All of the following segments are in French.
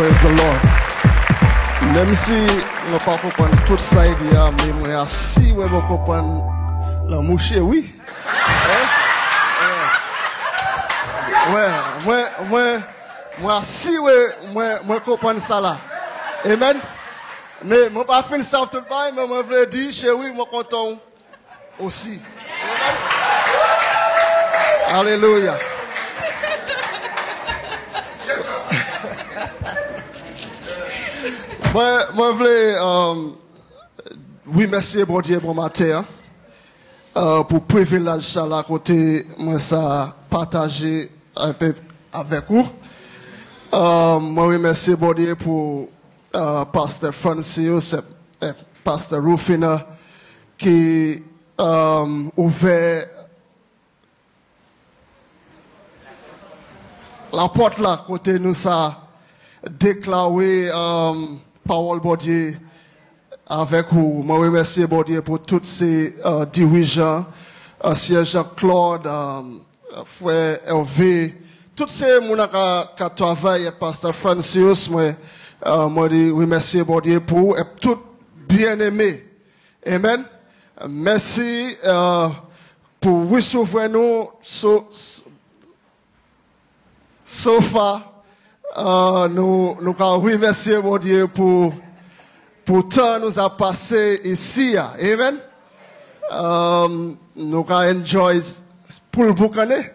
Praise Lord. Même si je ne pas tout ça, il dit, ah, mais moi, si je comprendre la mouche, oui. Ouais, moi, moi, moi, si je moi, moi ça là. Amen. Mais moi pas fin ça tout le temps, mais moi veux dire, chez oui, moi content aussi. Alléluia. Moi, moi, je voulais, euh, oui, merci, bon Dieu, bon matin, euh, pour privilège ça là, côté, moi, ça, partager un peu avec vous. Euh, moi, oui, merci, bon Dieu, pour, euh, Pasteur Francis et, et Pasteur Rufina, qui, euh, ouvert la porte là, côté nous, ça, déclaré, euh, parole bon avec vous. Moi, remercie bon Dieu pour tous ces euh, dirigeants, euh, Jean-Claude, euh, frère Hervé, tous ces gens qui travaillent, Pasteur Francis, euh, dis remercie bon Dieu pour et tout bien-aimé. Amen. Merci euh, pour recevoir nous so, so far. Euh, nous, nous remercions mon Dieu pour, pour temps nous a passé ici. Amen. Euh, nous avons enjoy pour le boucaner.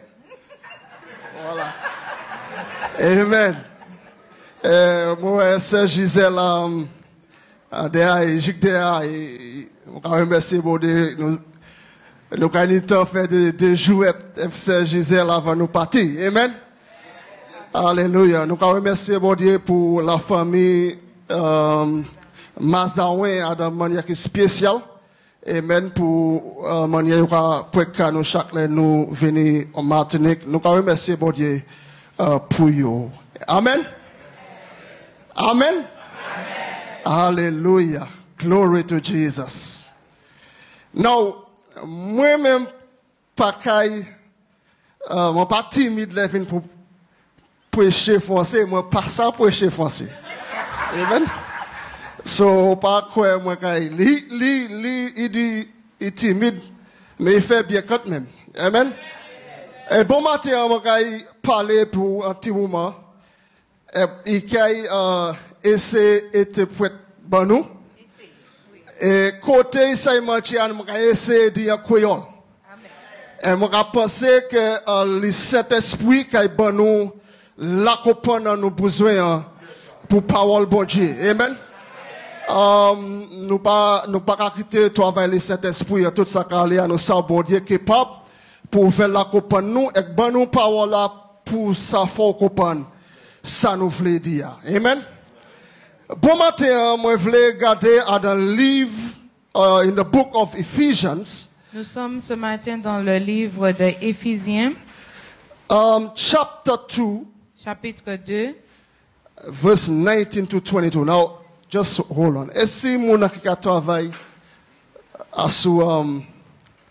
Voilà. Amen. Euh, moi, c'est Gisèle, derrière, Égypte, derrière, nous remercions mon Dieu. Nous, nous avons eu le temps de des jouets, c'est Gisèle avant nous partir. Amen. Alléluia. Nous remercions bon Dieu pour la famille euh, Mazaouin de manière spéciale. Amen. Pour euh, manière pour nous chaque nous venir en Martinique. Nous remercions bon Dieu euh, pour vous. Amen. Amen. Alléluia. Glory to Jesus. Now, moi-même, pas euh, mon pas timide, pour prêcher français, moi pas ça prêcher français. Amen. So, pas quoi, moi, quand il lit, lit, il dit, il est timide, mais il fait bien quand même. Amen. Et bon matin, moi, quand il parlait pour un petit moment, il a euh, essayé d'être prêt pour nous. Et côté, il s'est menti, il a essayé de dire créole. Et moi, je pensé que euh, le Saint-Esprit qui est bon nous, la coupon nous besoin pour parole bon Dieu. Amen. Um, nous pas nous pas quitter travailler le Saint-Esprit tout ça car nous ça bon Dieu capable pour faire la coupon nous et bon nous parole là pour ça fort coupon ça nous voulait dire. Amen. Bon matin, moi voulais regarder dans le livre uh, in the book of Ephesians. Nous sommes ce matin dans le livre de Éphésiens, Um, chapter 2, chapitre 2, verse 19 to 22. Now, just hold on. Qui travaille à sous, um,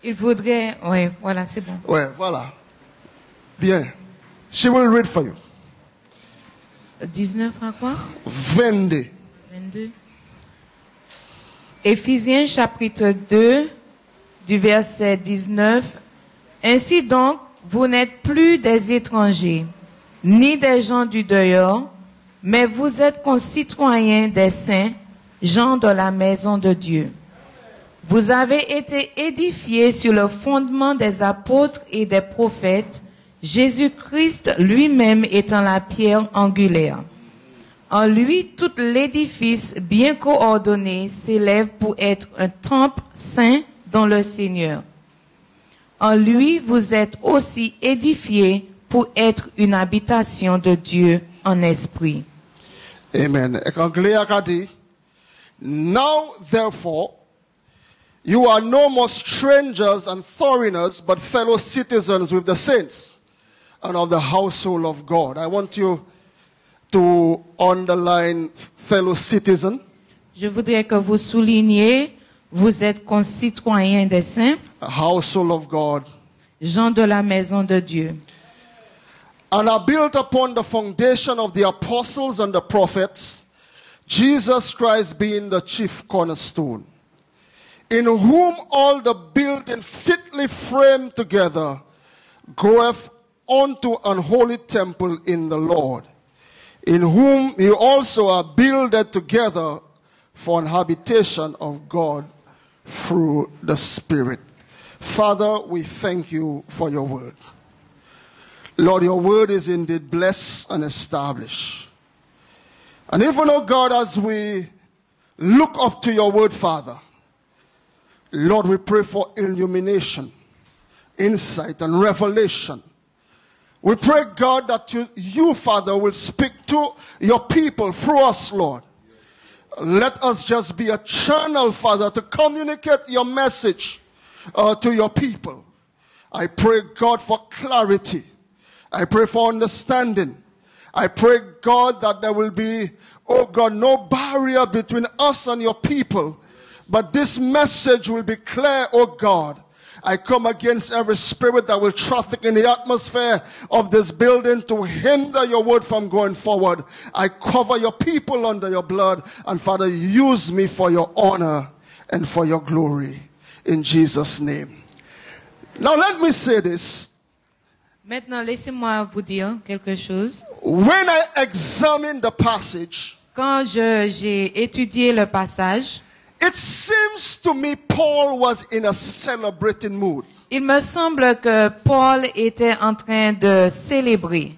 il voudrait, oui, voilà, c'est bon. ouais, voilà. Bien. She will read for you. 19 à quoi? 22. 22. Éphésiens chapitre 2, du verset 19. Ainsi donc, vous n'êtes plus des étrangers, ni des gens du dehors, mais vous êtes concitoyens des saints, gens de la maison de Dieu. Vous avez été édifiés sur le fondement des apôtres et des prophètes, Jésus-Christ lui-même étant la pierre angulaire. En lui, tout l'édifice bien coordonné s'élève pour être un temple saint dans le Seigneur. En lui, vous êtes aussi édifiés pour être une habitation de Dieu en esprit. Amen. Et anglais a dit, Now therefore, you are no more strangers and foreigners, but fellow citizens with the saints and of the household of God. I want you to underline fellow citizen, Je voudrais que vous souligniez, vous êtes concitoyens des saints, a household of God. gens de la maison de Dieu. And are built upon the foundation of the apostles and the prophets, Jesus Christ being the chief cornerstone, in whom all the building fitly framed together groweth unto an holy temple in the Lord, in whom you also are builded together for an habitation of God through the Spirit. Father, we thank you for your word. Lord, your word is indeed blessed and established. And even, oh God, as we look up to your word, Father, Lord, we pray for illumination, insight, and revelation. We pray, God, that you, you, Father, will speak to your people through us, Lord. Let us just be a channel, Father, to communicate your message uh, to your people. I pray, God, for clarity. I pray for understanding. I pray, God, that there will be, oh God, no barrier between us and your people. But this message will be clear, oh God. I come against every spirit that will traffic in the atmosphere of this building to hinder your word from going forward. I cover your people under your blood. And Father, use me for your honor and for your glory. In Jesus' name. Now let me say this. Maintenant, laissez-moi vous dire quelque chose. When I examine the passage, Quand j'ai étudié le passage, it seems to me Paul was in a celebrating mood. il me semble que Paul était en train de célébrer.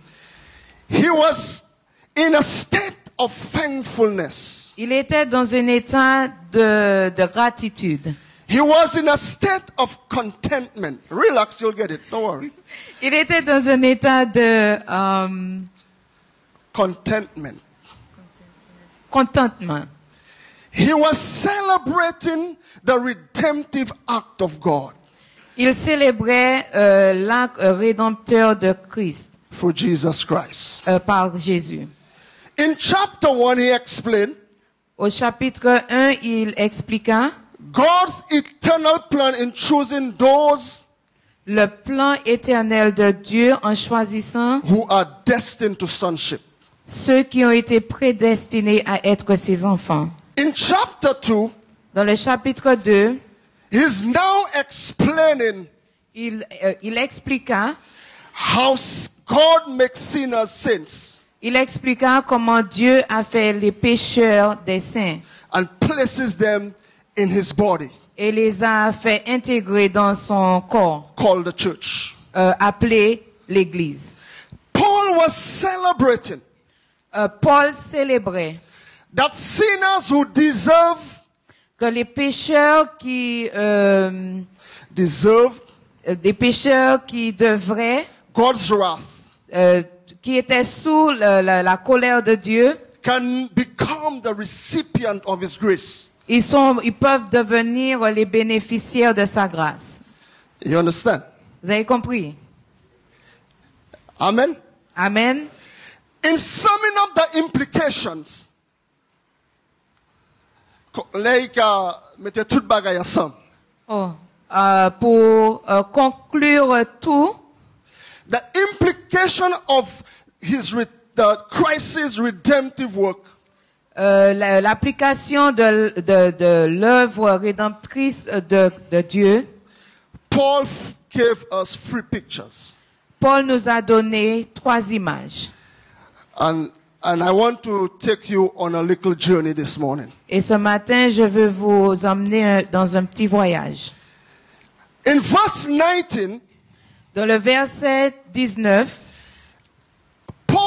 He was in a state of thankfulness. Il était dans un état de, de gratitude. He was in a state of contentment. Relax, you'll get it. Don't worry. Il était dans un état de euh, Contentment. contentement. He was celebrating the redemptive act of God Il célébrait euh, l'acte rédempteur de Christ for Jesus Christ. euh, par Jésus. In chapter 1, he explained Au chapitre 1, il expliqua God's eternal plan in choosing those le plan éternel de Dieu en choisissant who are destined to sonship. ceux qui ont été prédestinés à être ses enfants. In chapter 2, Dans le chapitre 2, he's now explaining il, euh, il expliqua, how God makes sinners saints il expliqua comment Dieu a fait les pécheurs des saints and places them in his body et les a fait intégrer dans son corps, called the church. euh, appelé l'Église. Paul was celebrating Euh, Paul célébrait that sinners who deserve que les pécheurs qui, euh, deserve euh, des pécheurs qui devraient, God's wrath euh, qui étaient sous le- la, la colère de Dieu, can become the recipient of his grace. Ils sont, ils peuvent devenir les bénéficiaires de sa grâce. You understand? Vous avez compris? Amen. Amen. In summing up the implications, like uh, mettez tout bagay ensemble. Oh. Euh, pour euh, conclure tout, The implication of his the Christ's redemptive work euh, la- l'application de, de, de l'œuvre rédemptrice de, de Dieu, Paul gave us three pictures. Paul nous a donné trois images. And, and I want to take you on a little journey this morning. Et ce matin, je veux vous emmener dans un petit voyage. In verse 19, Dans le verset 19, Paul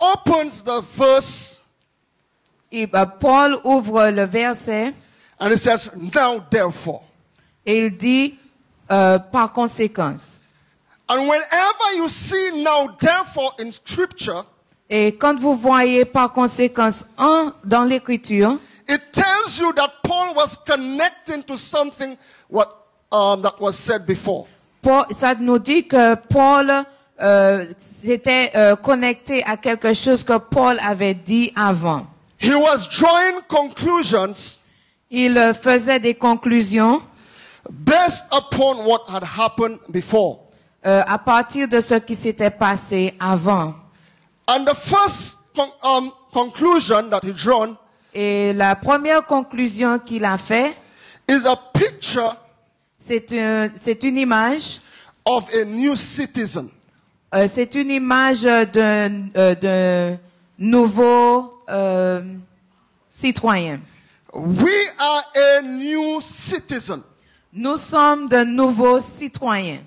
opens the verse euh, Paul ouvre le verset and it says, Now therefore. et il dit euh, par conséquence. And whenever you see now therefore in scripture, Et quand vous voyez par conséquence en dans l'écriture, it tells you that Paul was connecting to something what, um, that was said before. Paul- ça nous dit que Paul euh, s'était euh, connecté à quelque chose que Paul avait dit avant. He was drawing conclusions Il faisait des conclusions based upon what had happened before. euh, à partir de ce qui s'était passé avant. And the first con- um, conclusion that he drawn Et la première conclusion qu'il a fait, is a picture c'est un- c'est une image, of a new citizen. euh, c'est une image d'un euh, d'un nouveau euh, citoyen. We are a new citizen. Nous sommes de nouveaux citoyens.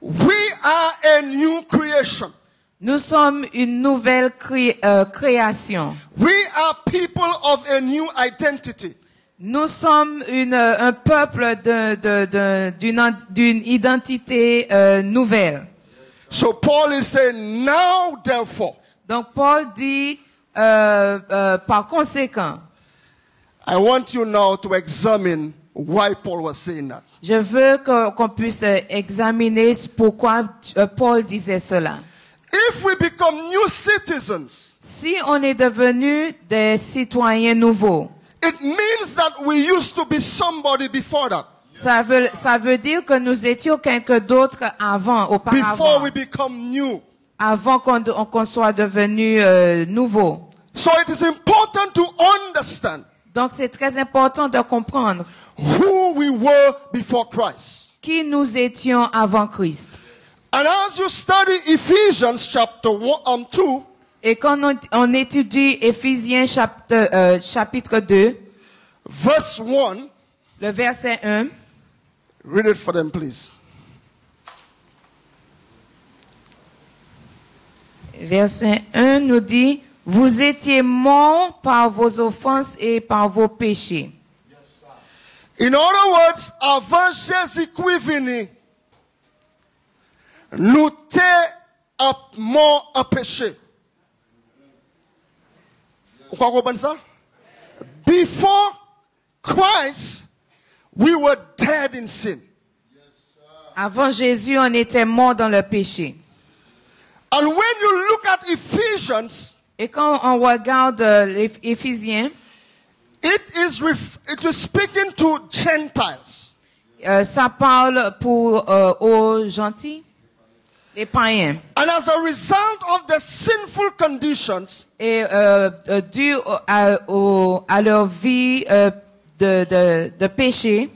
We are a new creation. Nous sommes une nouvelle cré- euh, création. We are people of a new identity. Nous sommes une, un peuple d'une identité euh, nouvelle. So Paul is saying, now therefore, Donc Paul dit, euh, euh, par conséquent, I want you now to examine why Paul was saying that. je veux que- qu'on puisse euh, examiner pourquoi euh, Paul disait cela. If we become new citizens, Si on est devenu des citoyens nouveaux, it means that we used to be somebody before that, ça veut, ça veut dire que nous étions quelque d'autre avant, before auparavant, we become new. Avant qu'on soit devenu euh, nouveau. So it is important to understand Donc c'est très important de comprendre who we were before Christ. qui nous étions avant Christ. And as you study Ephesians chapter one, um, 2, Et quand on, on étudie Éphésiens chapitre, euh, chapitre 2, verse 1, le verset 1, read it for them, please. Verset 1 nous dit, vous étiez morts par vos offenses et par vos péchés. In other words, avant Jésus-Christ venu, nous t'es mort à péché. Vous comprenez ça? Before Christ, we were dead in sin. Avant Jésus, on était morts dans le péché. And when you look at Ephesians, Et quand on regarde euh, les Éphésiens, it is, it is speaking to Gentiles. euh, ça parle pour euh, aux gentils, les païens. And as a result of the sinful conditions, Et euh, dû à, au- à leur vie euh, de, de, de péché,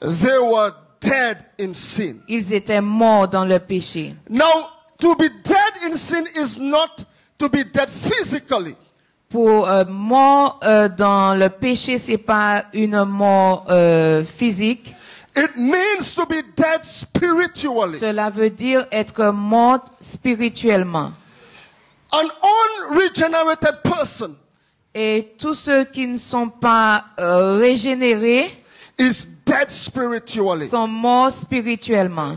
they were dead in sin. ils étaient morts dans le péché. Now, to be dead in sin is not to be dead physically. Pour euh, mort euh, dans le péché, c'est pas une mort euh, physique. It means to be dead spiritually. Cela veut dire être mort spirituellement. An unregenerated person Et tous ceux qui ne sont pas euh, régénérés is dead spiritually. sont morts spirituellement.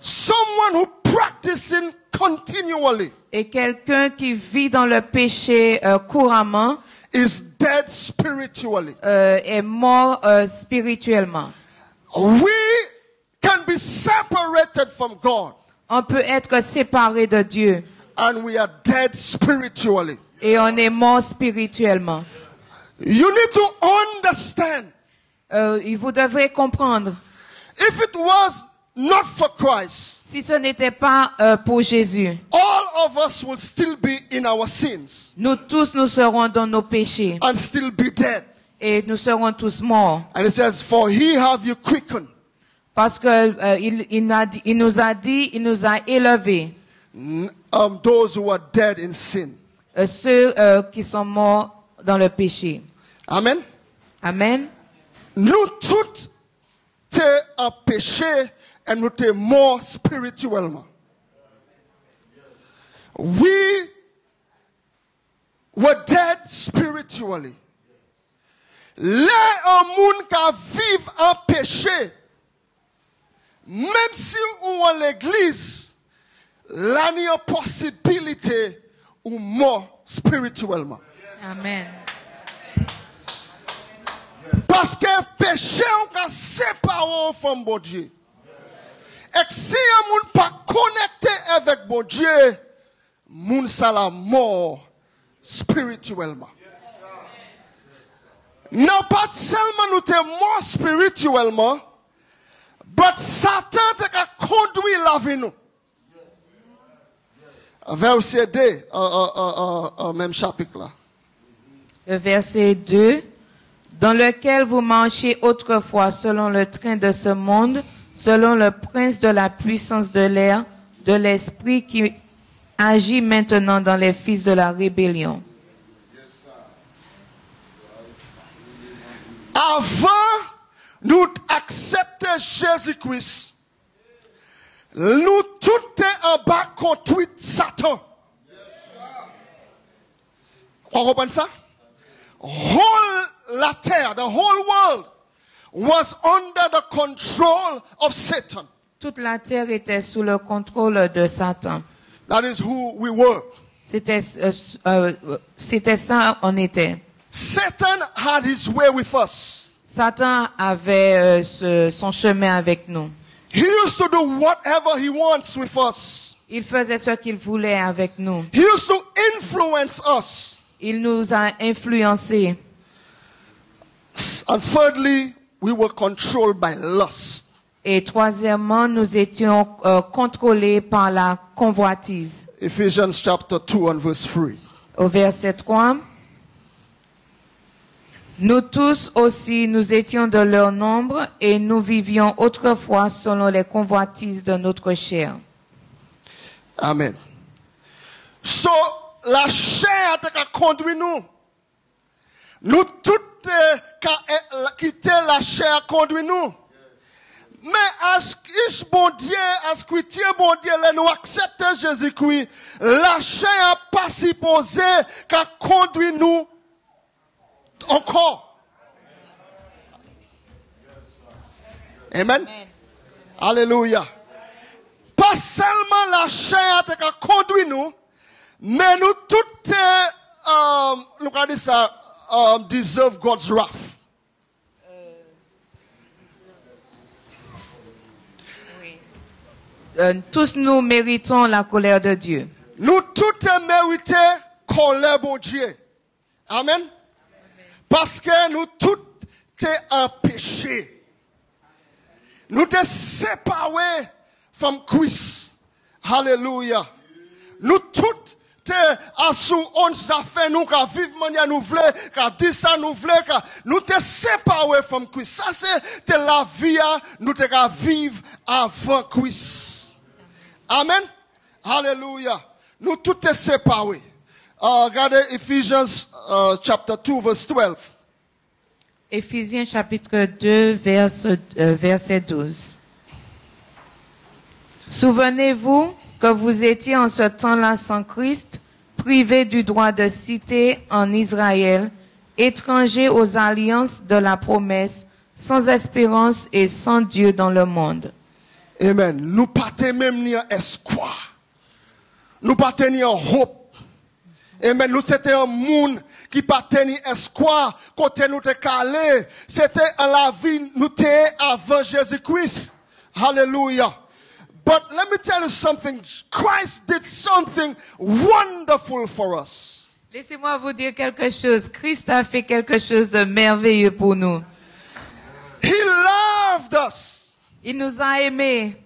Someone who practicing continually Et quelqu'un qui vit dans le péché euh, couramment is dead spiritually. euh, est mort euh, spirituellement. We can be separated from God On peut être séparé de Dieu and we are dead spiritually. et on est mort spirituellement. You need to understand Euh, vous devrez comprendre, if it was not for Christ, si ce n'était pas euh, pour Jésus, all of us will still be in our sins nous tous nous serons dans nos péchés and still be dead. et nous serons tous morts. And it says, For he have you quickened Parce que euh, il, il a dit- il nous a dit, il nous a élevés, n- um, those who are dead in sin. euh, ceux qui sont morts dans le péché. Amen? Amen. Nous tous t'es un péché et nous t'es mort spirituellement. We were dead spiritually. Là, un monde qui vit en péché, même si ou en l'église, là, il y a une possibilité ou mort spirituellement. Amen. Parce que péché, on a séparé from bon Dieu. Et si un monde pas connecté avec bon Dieu, moun sa la mort spirituellement. Non pas seulement nous sommes morts spirituellement, But Satan ka conduit la vie nous. Verset 2, euh, euh, euh, euh, même chapitre là. Verset 2, dans lequel vous marchiez autrefois selon le train de ce monde, selon le prince de la puissance de l'air, de l'esprit qui agit maintenant dans les fils de la rébellion. Avant nous accepter Jésus-Christ, nous tout est en bas contre Satan. On comprend ça? Whole la terre, the whole world was under the control of Satan. Toute la terre était sous le contrôle de Satan. That is who we were. C'était euh, euh, c'était ça on était. Satan had his way with us. Satan avait euh, ce- son chemin avec nous. He used to do whatever he wants with us. Il faisait ce qu'il voulait avec nous. He used to influence us. Il nous a influencés. And thirdly, we were controlled by lust. Et troisièmement, nous étions euh, contrôlés par la convoitise. Ephesians chapter 2 and verse 3. Au verset 3, nous tous aussi, nous étions de leur nombre et nous vivions autrefois selon les convoitises de notre chair. Amen. So, la chair ka conduit nous. Nous toutes quitter la chair conduit nous. Mais as ish bon Dieu, as chrétien bon Dieu, nous accepter Jésus-Christ, la chair pas supposé qu'a conduit nous encore. Amen. Alléluia. Pas seulement la chair te ka conduit nous, mais nous toutes, euh, nous allons dire euh, deserve God's wrath. Euh, tous nous méritons la colère de Dieu. Nous toutes méritons colère bon Dieu. Amen. Parce que nous t'es en péché. Nous te séparés from Christ. Hallelujah. Nous toutes te sous on nous qu'à vivre manière nous voulons, qu'à dire ça nous voulons, qu'à nous te séparés from Christ. Ça c'est de la vie à nous te qu'à vivre avant Christ. Amen. Hallelujah. Nous tout est séparés. Uh, regardez Ephesians uh, chapter 2 verse 12. Éphésiens chapitre 2, verse, euh, verset 12. Souvenez-vous que vous étiez en ce temps-là sans Christ, privés du droit de cité en Israël, étrangers aux alliances de la promesse, sans espérance et sans Dieu dans le monde. Amen. Nous pas même ni un espoir. Nous pas ni un hope. Amen. Nous c'était un monde qui pas ni espoir côté nous te calé. C'était à la vie nous t'es avant Jésus-Christ. Hallelujah. But let me tell you something. Christ did something wonderful for us. Laissez-moi vous dire quelque chose. Christ a fait quelque chose de merveilleux pour nous. He loved us. Il nous a aimés.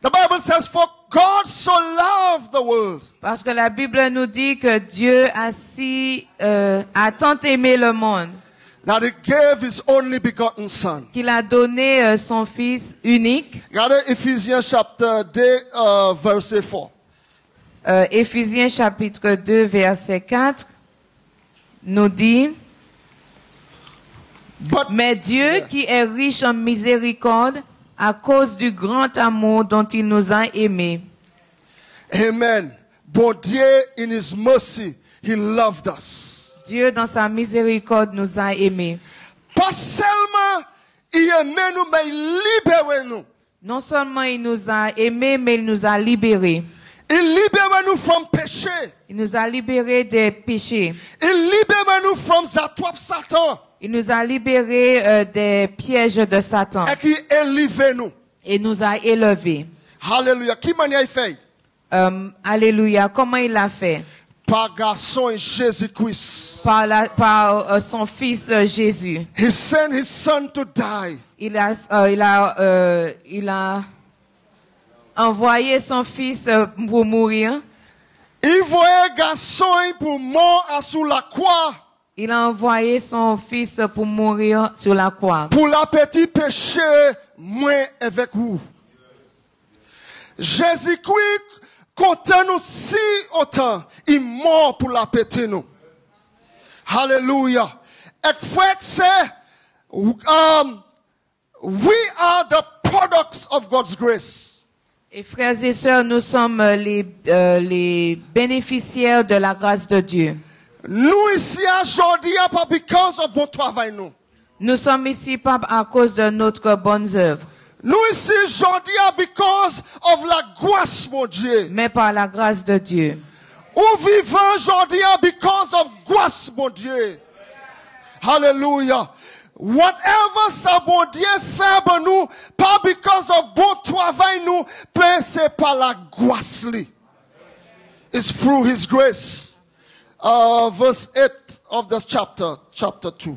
The Bible says, for God so loved the world. Parce que la Bible nous dit que Dieu a si euh, a tant aimé le monde that he gave his only begotten son. qu'il a donné euh, son Fils unique. Regardez Ephesians chapter 2, uh, verset 4. Euh, Éphésiens chapitre 2 verset 4 nous dit But Mais Dieu qui est riche en miséricorde à cause du grand amour dont il nous a aimés. Amen. Bon Dieu, in his mercy, he loved us. Dieu dans sa miséricorde nous a aimés. Pas seulement il aimait nous, mais il libérait nous. Non seulement il nous a aimés, mais il nous a libérés. Il libérait nous from péché. Il nous a libérés des péchés. Il libérait nous from Zatwap Satan. Il nous a libérés euh, des pièges de Satan Et qui élevait nous. et nous a élevés. Hallelujah. Qui manière il fait? Euh, alléluia. Comment il l'a fait? Par garçon Jésus-Christ. par, la- par euh, son fils euh, Jésus. He sent his son to die. Il a, euh, il a, il a envoyé son fils pour mourir. Il voyait garçon pour mort sous la croix Il a envoyé son fils pour mourir sur la croix. pour la petit péché, moi avec vous. Jésus-Christ content nous si autant, il mort pour la petit nous. Hallelujah. Et frère, c'est, um, we are the products of God's grace. Et frères et sœurs, nous sommes les, euh, les bénéficiaires de la grâce de Dieu. Nous ici aujourd'hui, pas because of bon travail nous. Nous sommes ici pas à cause de notre bonnes œuvres, Nous ici aujourd'hui, because of la grâce, mon Dieu. mais par la grâce de Dieu. Ou vivons aujourd'hui because of grâce, mon Dieu. Hallelujah. Whatever ça, bon Dieu, fait pour nous, pas because of bon travail nous, mais c'est par la grâce. li. It's through His grace. Uh, verse 8 of this chapter, chapter 2.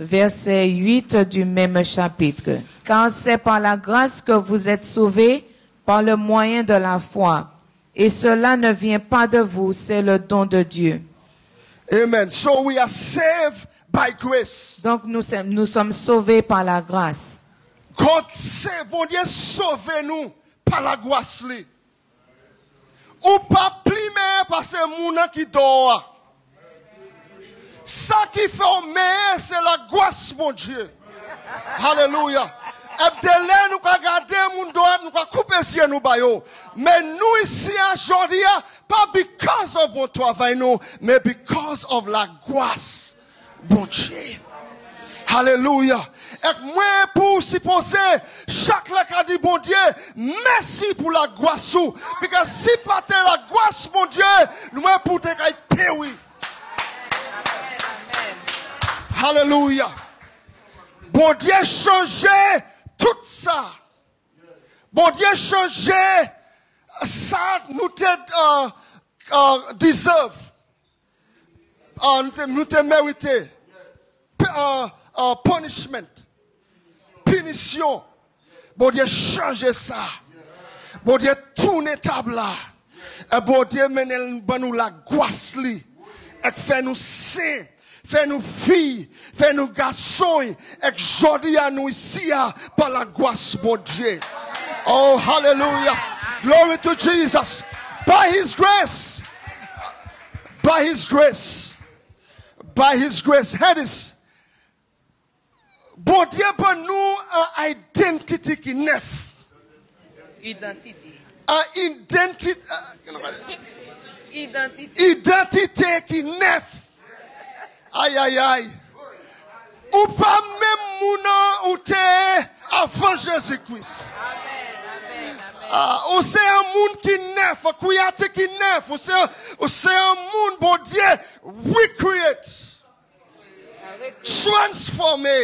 Verset 8 du même chapitre. Car c'est par la grâce que vous êtes sauvés par le moyen de la foi. Et cela ne vient pas de vous, c'est le don de Dieu. Amen. So we are saved by grace. Donc nous, sommes- nous sommes sauvés par la grâce. God save, bon Dieu, sauve nous par la grâce. Ou pas qui dort. Ça qui fait au meilleur, c'est la grâce, mon Dieu. Alléluia. Ebdele nous ka garder moun doit nous ka couper si nous. Mais nous ici aujourd'hui, pas because of bon travail nous, mais because of la grâce, bon Dieu. Alléluia. Et moi, pour supposer, chaque la ka dit, bon Dieu, merci pour la grâce. Parce que si pas la grâce, mon Dieu, nous pour te péri. Alléluia. Bon Dieu changer tout ça. Bon Dieu changer ça euh, euh. Euh, nous te- nous te mérité. Punishment. Punition. Bon Dieu changer ça. Bon Dieu tourner table là. Et bon Dieu mène nous la li. Et fait nous saints. Fait nous filles, fait nous garçons, et aujourd'hui à nous ici par la grâce, bon Dieu. Oh, hallelujah. Glory to Jesus. By His grace. By His grace. By His grace. Hear this. Bon Dieu, pour nous, une identité qui neuf. Identité. Une identité, Identité. identité qui neuf. Ay, ay, ay. Ou pa mèm mounan ou te avan Jezikris. Uh, ou se yon moun ki nef, akouyate ki nef, ou se, ou se yon moun bon diye recreate, transforme.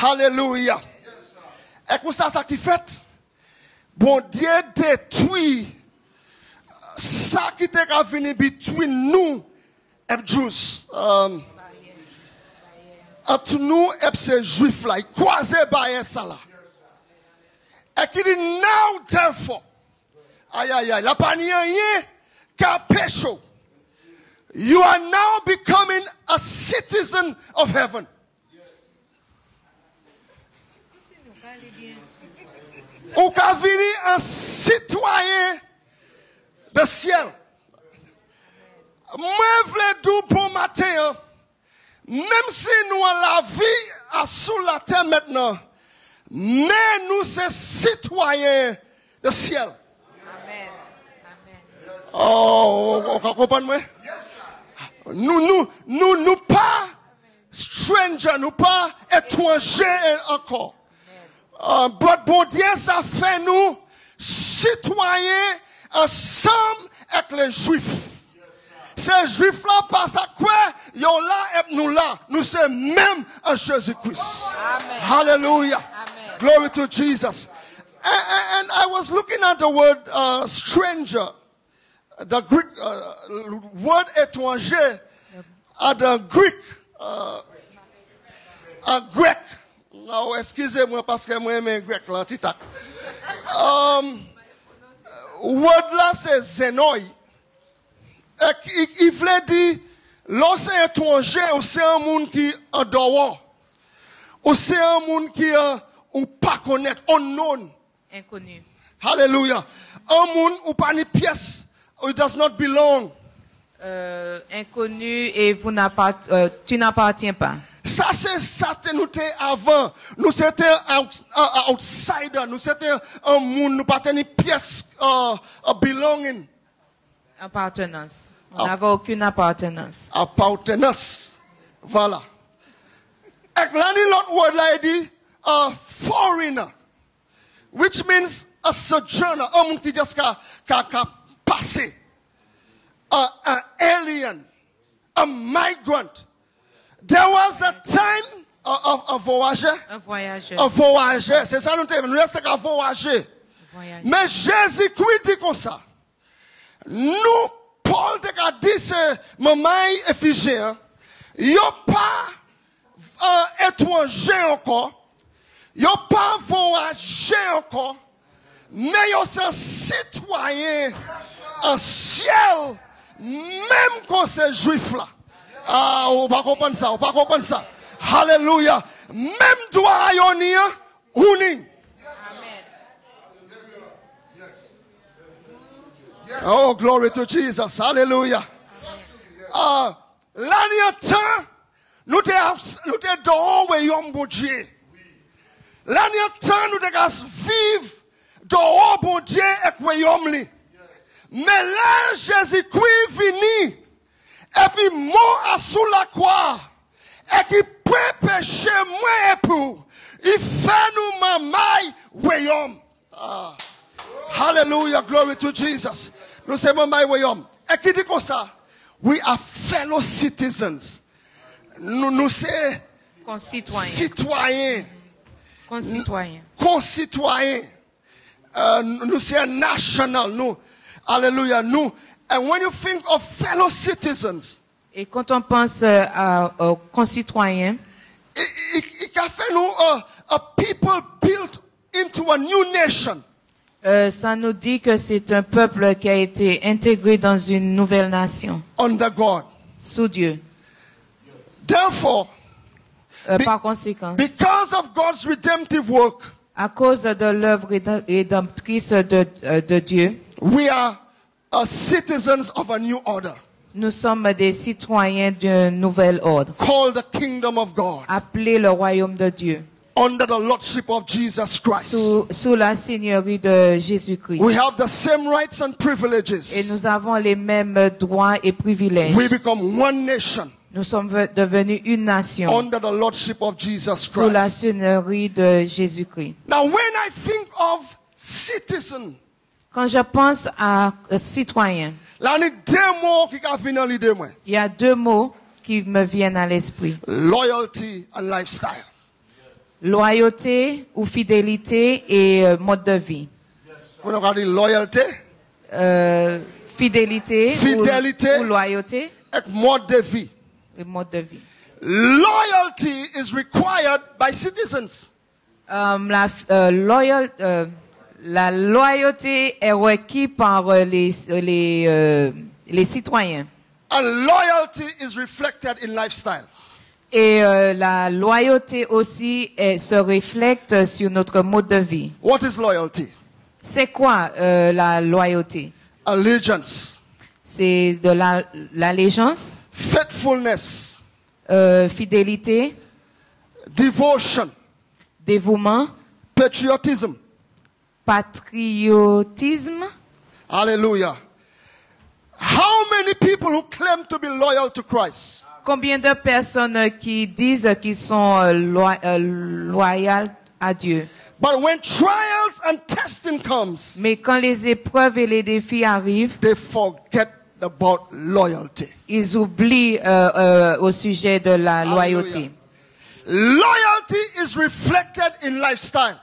Hallelujah. Ek ou sa sa ki fet, bon diye detwi sa ki te ravine bitwi nou Jews. Um, entre nous et ces juifs là, ils croisaient barrière ça là. Et qui dit now therefore. Aïe aïe aïe, la pas ni rien qu'à pécho. You are now becoming a citizen of heaven. Ou qu'à venir un citoyen de ciel. Moi, je dire pour matin, hein, même si nous avons la vie à sous la terre maintenant, mais nous sommes citoyens de ciel. Oh, on on comprend moi? Nous, nous, nous, nous pas strangers, nous pas étrangers encore. Uh, but bon Dieu, ça fait nous citoyens ensemble avec les juifs. Ces juifs-là, par ça quoi, ils sont là et nous là. Nous sommes même à Jésus-Christ. Hallelujah. Glory to Jesus. And, and- I was looking at the word uh, stranger. the Greek uh, word étranger are the Greek, uh, uh, grec. Non, excusez-moi parce que moi j'aime grec là, petit tac. Um, word là c'est zenoi. Et Il, il voulait dire, lorsque étranger, c'est un monde qui est en dehors. C'est un monde qui est, ou pas connaître, unknown. Inconnu. Hallelujah. Un monde ou pas ni pièce, it does not belong. Euh, inconnu et vous euh, tu n'appartiens pas. Ça, c'est ça que nous étions avant. Nous étions out, uh, outsider. Nous étions un monde, nous pas ni pièce, uh, uh, belonging, Appartenance. On Ah. n'avait aucune appartenance. appartenance. Voilà. Et là, ni l'autre word il dit, a foreigner. Which means a sojourner. Un monde qui juste ka, ka, an alien. A migrant. There was a time of voyager. Un voyageur. Un voyager. C'est ça nous. Nous restons qu'à voyager. Voyageur. Mais Jésus-Christ dit comme ça. Nous, Paul te a dit, c'est maman Ephésien, yo pas euh, étranger encore, yo pas voyager encore, mais yo c'est citoyen en ciel, même quand c'est juif là. Ah, on va comprendre ça, on va comprendre ça. Hallelujah. Même droit yo ni, ou ni. Oh, glory to Jesus. Hallelujah. Ah, l'année temps, nous te, nous te dehors, oui, yom bon Dieu. L'année temps, nous te gas vivre dehors, bon Dieu, et oui, yom li. Mais là, Jésus-Christ vini, et puis mort sous la croix, et qui peut pécher moi et pour, il fait nous mamaille, oui, yom. Ah. Hallelujah, glory to Jesus. Nous sommes my way home. Et qui dit comme ça? We are fellow citizens. Nous, nous sommes Concitoyen. citoyens, Concitoyen. concitoyens. Euh, nous sommes national. Nous, hallelujah, nous. And when you think of fellow citizens, Et quand on pense euh, à- aux concitoyens, it, it, it can fait nous uh, a people built into a new nation. Euh, ça nous dit que c'est un peuple qui a été intégré dans une nouvelle nation, under God. sous Dieu. Therefore, Euh, Be- par conséquent, because of God's redemptive work, à cause de l'œuvre rédem- rédemptrice de, euh, de Dieu, we are citizens of a new order nous sommes des citoyens d'un nouvel ordre, called the kingdom of God appelés le royaume de Dieu, under the lordship of Jesus Christ. sous, sous la seigneurie de Jésus-Christ. We have the same rights and Et privileges. nous avons les mêmes droits et privilèges. We become one nation Nous sommes ve- devenus une nation under the lordship of Jesus sous la Christ. seigneurie de Jésus-Christ. Now, when I think of citizen, Quand je pense à euh, citoyen, là, il y a deux mots qui viennent dans l'idée, moi. il y a deux mots qui me viennent à l'esprit. Loyalty and lifestyle. Loyauté ou fidélité et euh, mode de vie. When I dire loyalty, Euh, fidélité, ou- Fidélité. ou, loyauté et mode de vie. et mode de vie. Loyalty is required by citizens. Euh, la, euh, loyal- euh, la loyauté est requise par euh, les, les, les citoyens. And loyalty is reflected in lifestyle. Et euh, la loyauté aussi est- se reflète sur notre mode de vie. What is loyalty? C'est quoi euh, la loyauté? Allegiance, C'est de la- l'allégeance, faithfulness, euh, fidélité, devotion, dévouement, patriotism. patriotisme. Hallelujah. How many people who claim to be loyal to Christ? Combien de personnes qui disent qu'ils sont euh, loi- euh, loyales à Dieu? But when trials and testing comes, Mais quand les épreuves et les défis arrivent, they forget about loyalty. ils oublient euh, euh, au sujet de la loyauté. Loyalty is reflected in lifestyle.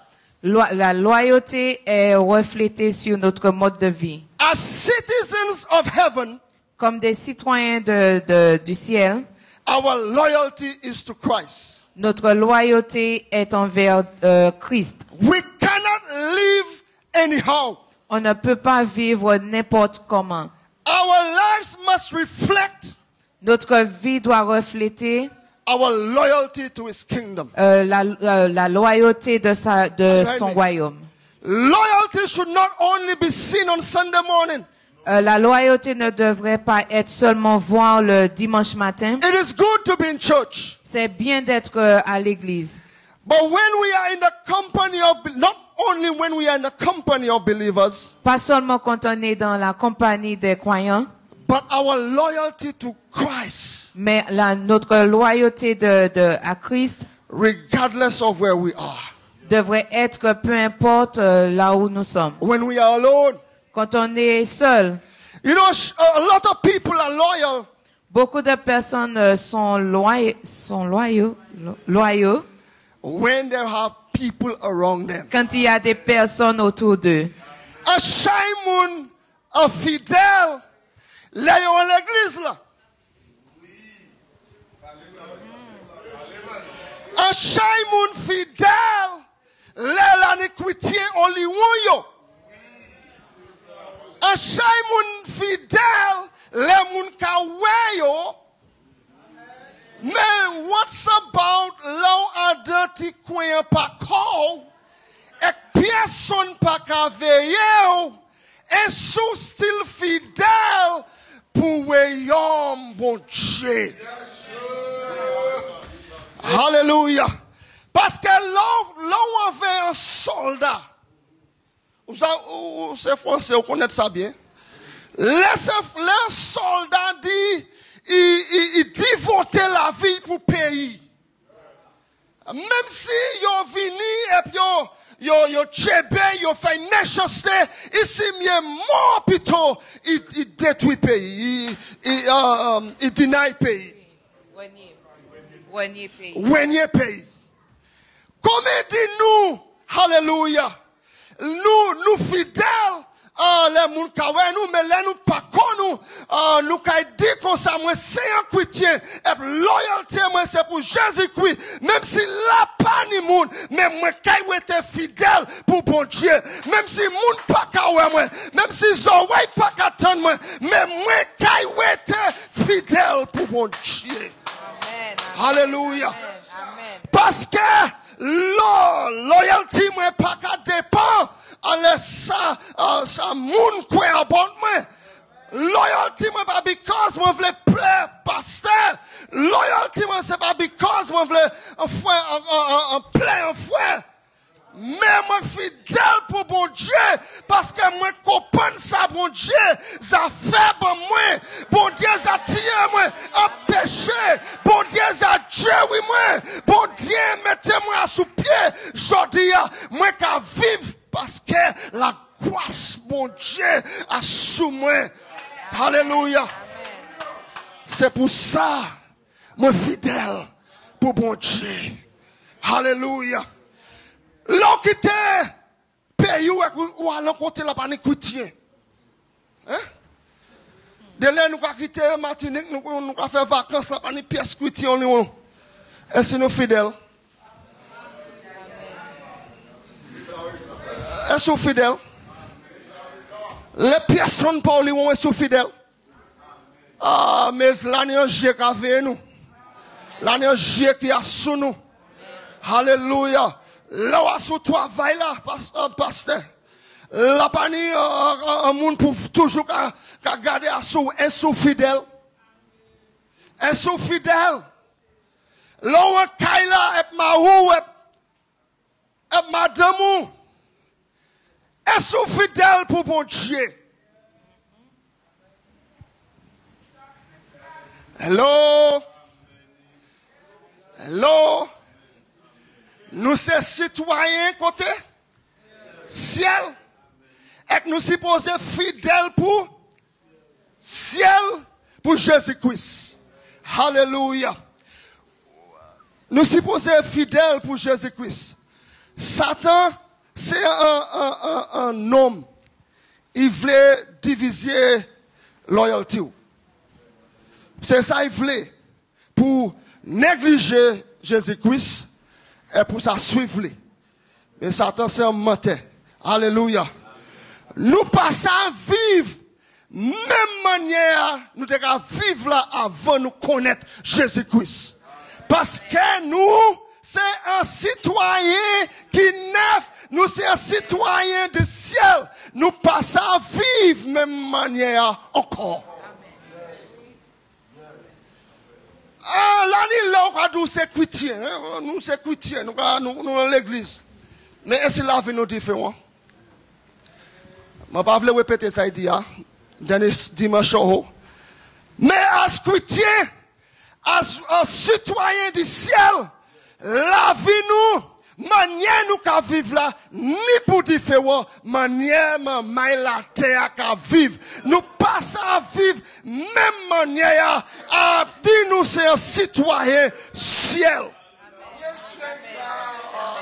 Lo- la loyauté est reflétée sur notre mode de vie. As citizens of heaven, Comme des citoyens de, de- du ciel, our loyalty is to Christ. notre loyauté est envers euh, Christ. We cannot live anyhow. On ne peut pas vivre n'importe comment. Our lives must reflect Notre vie doit refléter our loyalty to his kingdom. euh, la, euh, la loyauté de, sa, de son royaume. Loyalty should not only be seen on Sunday morning. Euh, la loyauté ne devrait pas être seulement voir le dimanche matin. It is good to be in church. C'est bien d'être euh, à l'église. But when we are in the company of, not only when we are in the company of believers, Pas seulement quand on est dans la compagnie des croyants, but our loyalty to Christ, mais la, notre loyauté de, de, à Christ regardless of where we are. devrait être que peu importe euh, là où nous sommes. When we are alone, Quand on est seul, you know, a lot of people are loyal beaucoup de personnes euh, sont, loy sont loyaux, lo- loyaux when there are people around them. quand il y a des personnes autour d'eux. Un Shimon, un fidèle, là, ils ont l'église, là. Un Shimon fidèle, là, l'iniquité, on lui yo. Un Shimon fidèle, là, moun ka wè yo. Mais what's about law and dirty queen pa call? Ek personne pa ka veye ou. Et sou still fidèle pour weyom bon Dieu. Alléluia. Parce que là, là où on avait un soldat, vous, savez, français, vous connaissez ça bien. Laissez le soldat dit, il, il, il dit voter la vie pour pays. Même si yo vini et puis yo, yo, tchebe, yo fait méchanceté, ici mieux mort plutôt, il, il détruit pays, il, il, euh, euh, deny pays. Wenye pays. Comme dit nous, hallelujah, nous, nous fidèles, ah, les moun ka wè nous, mais les nous pas nous, ah, nous ka dit comme ça, moi, c'est un chrétien, et loyauté, c'est pour Jésus-Christ, même si la pas ni moun, mais moi, ka été fidèle pour bon Dieu, même si moun pas wè moi, même si Zoé pas ka tan moi, mais moi, été fidèle pour bon Dieu. Alléluia. Parce que la loyauté moi pas qu'à dépend à ça euh, ça moun quoi about moi. Loyalty moi pas because moi voulais plaire pasteur. Loyalty moi c'est pas because moi voulais un frère un, un, un plaire un frère. Mais moi fidèle pour bon Dieu, parce que moi comprends ça, bon Dieu, ça fait bon moi, bon Dieu ça tire moi, un péché, bon Dieu ça Dieu oui moi, bon Dieu mettez-moi sous pied, je moi qu'à vivre, parce que la grâce, bon Dieu, a sous moi. Alléluia. C'est pour ça, moi fidèle pour bon Dieu. Alléluia. Lò ki te peyi ou e alon kote la panik koutye. Eh? De lè nou ka kite matinik, nou, nou ka fe vakans la panik piyes koutye ou ni ou. E se nou fidel. E sou fidel. Le piyes son pa ou li ou e sou fidel. A, ah, me lan yon je ka ve nou. Lan yon je ki asou nou. Hallelujah. Là où sous travail là, pasteur. La pani, un monde pour toujours garder à sous, un sous fidèle. Un sous fidèle. Là où kaila et ma ou et madame. Un sous fidèle pour bon Dieu. Hello? Hello? Nous sommes citoyens côté ciel. Et nous supposons fidèles pour ciel, pour Jésus-Christ. Alléluia. Nous supposons fidèles pour Jésus-Christ. Satan c'est un, un homme, il voulait diviser loyauté. C'est ça il voulait. Pour négliger Jésus-Christ et pour ça suivre. Mais Satan c'est un menteur. Alléluia. Nous passons à vivre même manière nous devons vivre là avant nous connaître Jésus-Christ. Parce que nous, c'est un citoyen qui neuf, nous c'est un citoyen du ciel. Nous passons à vivre même manière encore. Ah, là, ni là, on va dire c'est chrétien, hein. nous c'est chrétien, nous, nous, nous dans l'église. Mais est-ce que la vie nous différent? Je ne vais pas répéter ça, il hein, dernier dimanche. oh. Mais as chrétien, as un citoyen du ciel, la vie nous, manière nous qu'à vivre là, ni pour différent, manière mais la terre qu'à vivre. Nous passons à vivre même manière à dire nous c'est un citoyen ciel.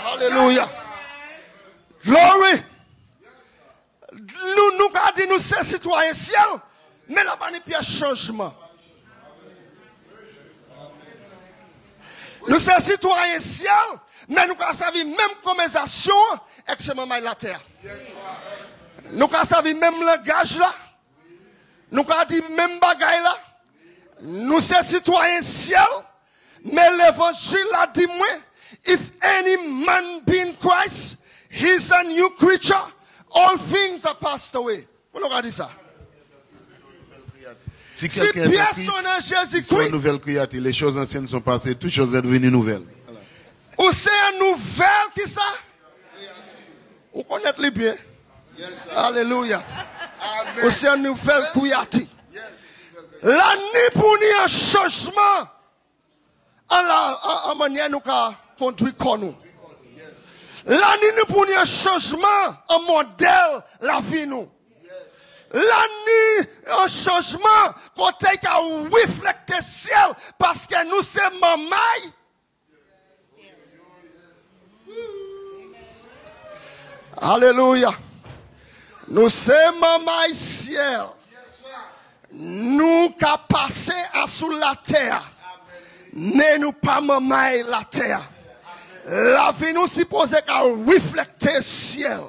Alléluia. Glory. Nous, nous, dit nous c'est citoyen ciel, mais là-bas, il y a changement. Nous sommes citoyens ciel, mais nous avons servi même conversation avec ce moment la terre. Nous avons servi même langage là. Nous avons dit même bagaille là. Nous sommes citoyens ciel, mais l'évangile a dit moi, if any man be in Christ, he's a new creature. All things are passed away. Vous avez dit ça? Si Si personne Jésus-Christ, une nouvelle créature. Les choses anciennes sont passées, toutes choses sont devenues nouvelles. ou c'est une nouvelle qui ça? Vous connaissez les bien? Alléluia. Ou c'est une nouvelle couillati. La ni pour ni un changement en manière nous conduit comme nous. La ni pour ni un changement en modèle la vie nous. La ni un changement côté qu'a refléter ciel parce que nous c'est mamaille. Alléluia. Nous sommes maman ciel. Nous qu'a passé à sous la terre. Mais nous pas maman la terre. La vie nous supposée qu'à refléter ciel.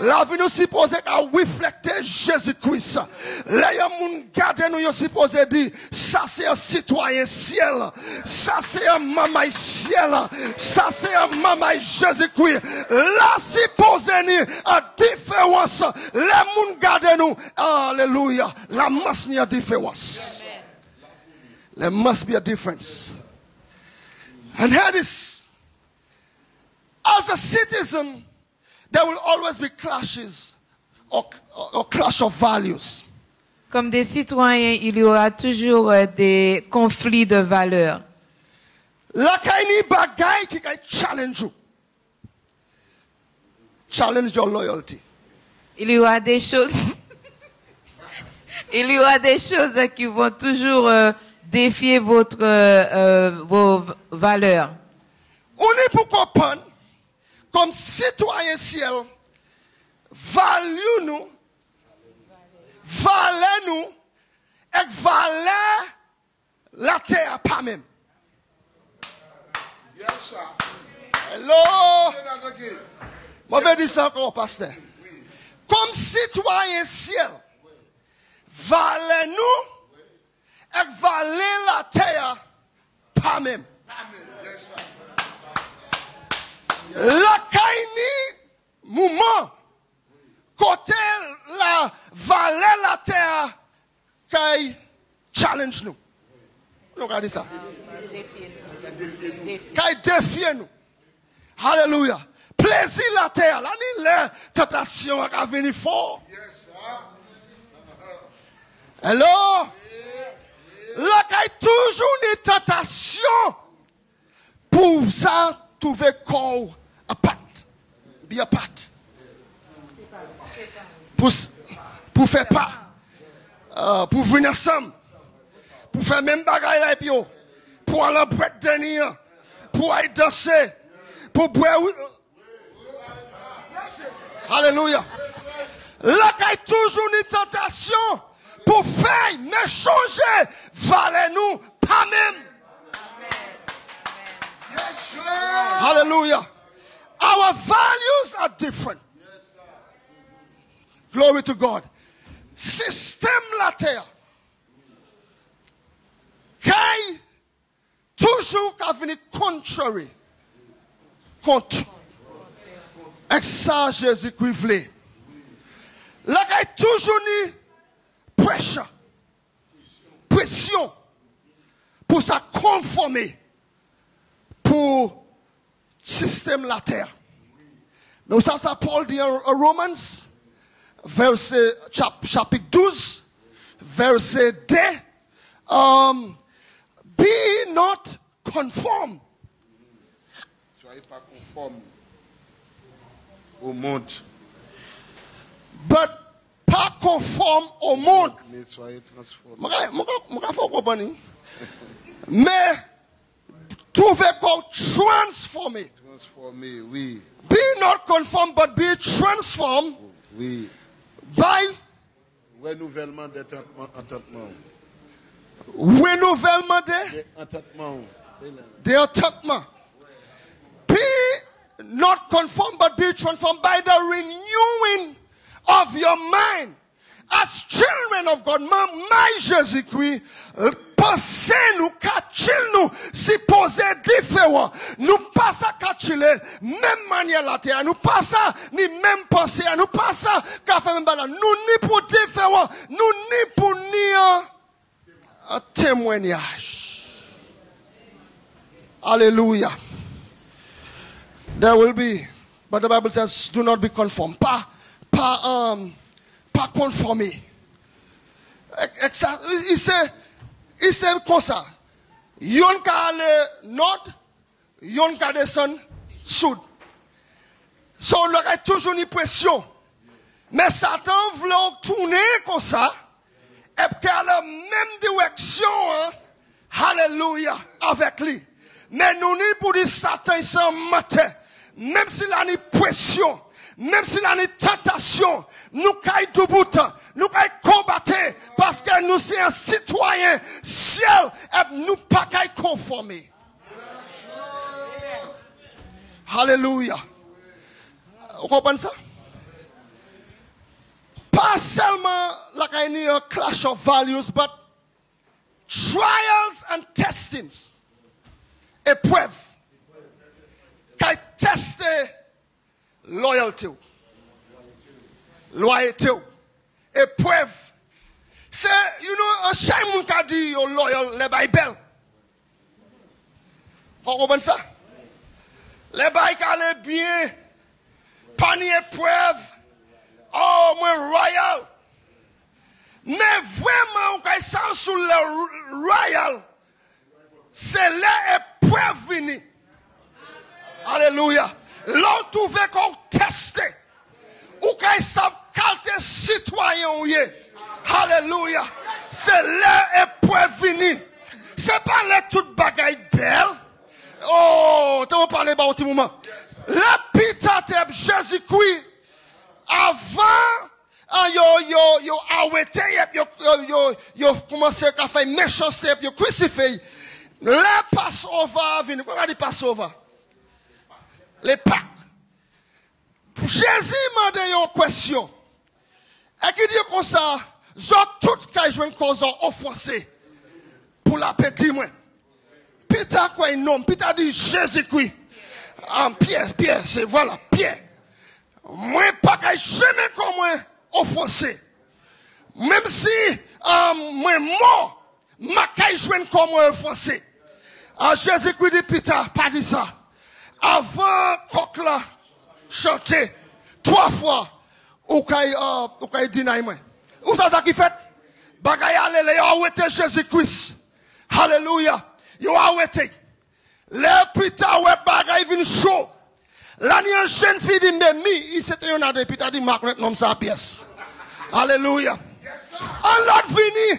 La vie nous supposée qu'à refléter Jésus-Christ. Là, moun garde nous yo supposé dire, ça c'est un citoyen ciel. Ça c'est un maman ciel. Ça c'est un maman Jésus-Christ. Là, supposé ni a différence. Les moun garde nous. Alléluia. La must ni a différence. There must be a difference. And here is. As a citizen, there will always be clashes or, or, clash of values. Comme des citoyens, il y aura toujours euh, des conflits de valeurs. La kaini bagay ki kay challenge you. Challenge your loyalty. Il y aura des choses. il y aura des choses qui vont toujours euh, défier votre euh, euh, vos valeurs. On est pour comprendre, comme citoyen ciel, value nous, valeur nous, et la terre pas même. Hello? Moi, je dire ça encore, pasteur. Comme citoyen ciel, valeur nous, et la terre pas même. La kaini moment côté la vallée la terre kay challenge nous. Nous regardez ça. Kay défie nous. Alléluia. Plaisir la terre. Là ni la tentation a venir fort. Hello? Là kay toujours une tentation pour ça trouver corps apart. Be apart. Pour, pour faire pas. Euh, pour venir ensemble. Pour faire même bagaille là et puis pour aller boire dernier. Pour aller danser. Pour boire. Alléluia. Là, il y a toujours une tentation pour faire, mais changer, valez-nous pas même. Hallelujah. Our values are different. Glory to God. Système la terre. Qui toujours qu'a venu contrary. Contre. Avec ça, Jésus-Christ voulait. Là, il y a toujours ni pressure. Pression. Pour se conformer. Pour système la terre. Mais vous savez ça, Paul dit en en Romans, verset, uh, chap- chapitre 12, verset 2, uh, um, be not conformed Soyez pas conforme au monde, but pas conforme au monde. mais soyez transformés. Mais, trouve qu'on transformé. Oui, Be not conformed, but be transformed oui. by Renouvellement des entendements. entendements. renouvellement des Des entendements. The entendement. Be not conformed, but be transformed by the renewing of your mind. As children of God, my, Jésus-Christ, euh, pensez nous qu'à nous, si poser différent. Nous pas ça qu'à même manière la terre. Nous pas ça, ni même pensée. Nous pas ça qu'à faire même. Nous ni pour différent. Nous ni pour ni un, témoignage. Hallelujah. There will be, but the Bible says, do not be conformed. Pas, pas, um, pas conformé. Exact. Il sait, il sait comme ça. Yon ka aller nord, yon ka descendre sud. So, on aurait toujours une pression. Mais Satan voulait tourner comme ça, et puis la même direction, hein, Alléluia, avec lui. Mais nous ni pour dire Satan, il s'en matin. Même s'il a une pression, Mem si nan ni tentasyon, nou kay duboutan, nou kay kombate, paske nou se yon sitwayen, siel ep nou pa kay konforme. Halelouya. Ou kompon sa? Pa selman la kay ni yon clash of values, but trials and testings. Epwev. Kay teste ou. Loyauté. ou. Épreuve. C'est, you know, un chien moun ka yo loyal, le Bible. Vous comprenez ça? Les bails qui bien, pas ni oh, moi royal. Mais vraiment, on sens sur le royal, c'est l'épreuve finie. Alléluia. L'autre trouvé qu'on teste, ou qu'on savent qualité citoyen yé. Alléluia. C'est l'épreuve finie. C'est pas les toutes bagailles belles. Oh, tu vas parler un petit moment. La pita de Jésus-Christ, avant, ah, yo, yo, yo, arrêté, yo, yo, yo, commencé à faire méchanceté, yo, crucifié. Le Passover, venu, quoi dit Passover? Les Pâques. Jésus m'a demandé une question. Et qui dit comme ça, j'ai tout qu'à jouer une cause offensée pour la petite moi. Peter quoi un nom, Peter dit Jésus-Christ. Ah, Pierre, Pierre, c'est voilà, Pierre. Moi, pas qu'à jamais comme moi offensé. Même si, euh, moi mort, ma qu'à jouer comme moi offensé. Ah, Jésus-Christ dit Peter, pas dit ça. avan kok la chante, 3 fwa, ou kay, uh, ou kay dinay mwen. Ou sa sa ki fet? Bagay alele, yo awete Jezikris. Haleluya. Yo awete. Le pita we bagay vin chou. La ni an jen fi di memi, i sete yon ade pita di mak ret nom sa piyes. Haleluya. An lot vini,